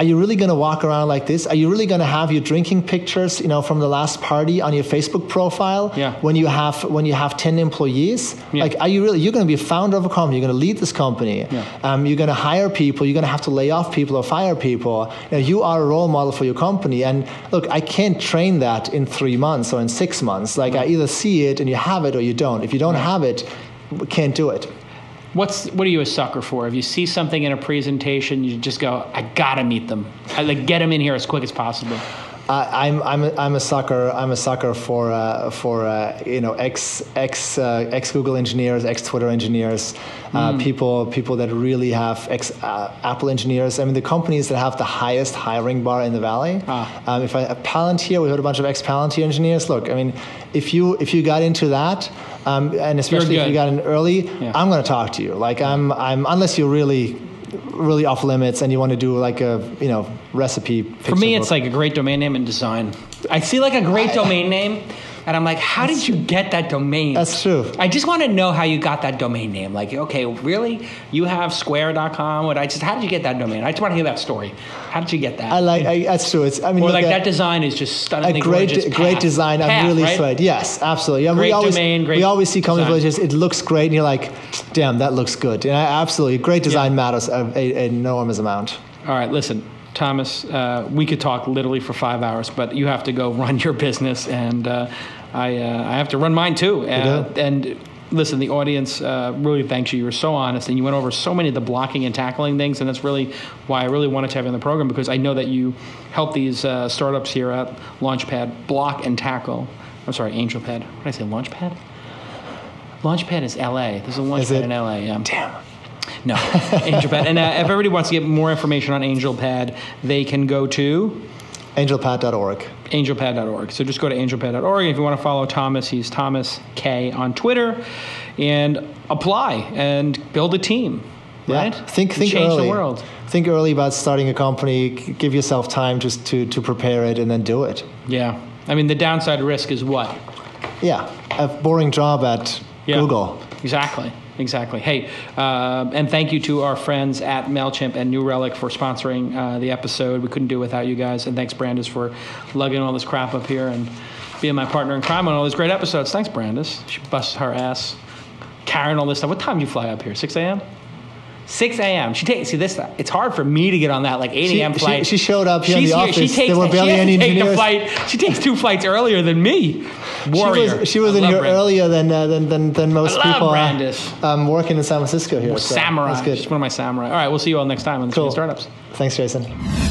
are you really going to walk around like this? Are you really going to have your drinking pictures, you know, from the last party on your Facebook profile yeah. when you have when you have ten employees? Yeah. Like, are you really? You're going to be a founder of a company. You're going to lead this company. Yeah. Um, you're going to hire people. You're going to have to lay off people or fire people. You, know, you are a role model for your company. And look, I can't train that in three months or in six months. Like, I either see it and you have it, or you don't. If you don't have it, can't do it. What's what are you a sucker for? If you see something in a presentation, you just go, "I gotta meet them. I like get them in here as quick as possible." Uh, I'm I'm a, I'm a sucker. I'm a sucker for uh, for uh, you know ex ex uh, ex Google engineers, ex Twitter engineers, mm. people people that really have ex uh, Apple engineers. I mean, the companies that have the highest hiring bar in the valley. Ah. Um, if I Palantir, we heard a bunch of ex Palantir engineers. Look, I mean, if you if you got into that um, and especially if you got in early, yeah. I'm going to talk to you. Like I'm, I'm unless you're really really off limits and you want to do like a you know recipe for me book. it's like a great domain name and design i see like a great I, domain name and I'm like, how did you get that domain? That's true. I just want to know how you got that domain name. Like, okay, really? You have square.com? What I just how did you get that domain? I just want to hear that story. How did you get that? I like I, that's true. It's I mean or like that design is just stunning. A great gorgeous. great design. Path, I'm really right? thrilled. Yes, absolutely. Yeah, great we always, domain, great we always see company villages. It looks great, and you're like, damn, that looks good. And I, absolutely, great design yeah. matters an enormous amount. All right, listen. Thomas, uh, we could talk literally for five hours, but you have to go run your business, and uh, I uh, I have to run mine too. And listen, the audience uh, really thanks you. You were so honest, and you went over so many of the blocking and tackling things, and that's really why I really wanted to have you on the program because I know that you help these uh, startups here at Launchpad block and tackle. I'm sorry, AngelPad. What did I say? Launchpad. Launchpad is LA. There's a Launchpad in LA. Yeah. Damn. No, AngelPad. and uh, if everybody wants to get more information on AngelPad, they can go to angelpad.org. Angelpad.org. So just go to angelpad.org. If you want to follow Thomas, he's Thomas K on Twitter, and apply and build a team. Right? Yeah. Think think Change early. the world. Think early about starting a company. Give yourself time just to to prepare it and then do it. Yeah. I mean, the downside risk is what? Yeah, a boring job at yeah. Google. Exactly. Exactly. Hey, uh, and thank you to our friends at MailChimp and New Relic for sponsoring uh, the episode. We couldn't do it without you guys. And thanks, Brandis, for lugging all this crap up here and being my partner in crime on all these great episodes. Thanks, Brandis. She busts her ass carrying all this stuff. What time do you fly up here? 6 a.m.? 6 a.m. She takes see this. It's hard for me to get on that like 8 a.m. flight. She, she, showed up here She's in the here. office. She takes, there were barely any engineers. Flight. She takes two flights earlier than me. Warrior. She was, she was in here Brandis. earlier than, uh, than, than than most I people. Brandis. Uh, um, working in San Francisco here. So samurai. That's good. She's one of my samurai. All right, we'll see you all next time on the cool. Startups. Thanks, Jason.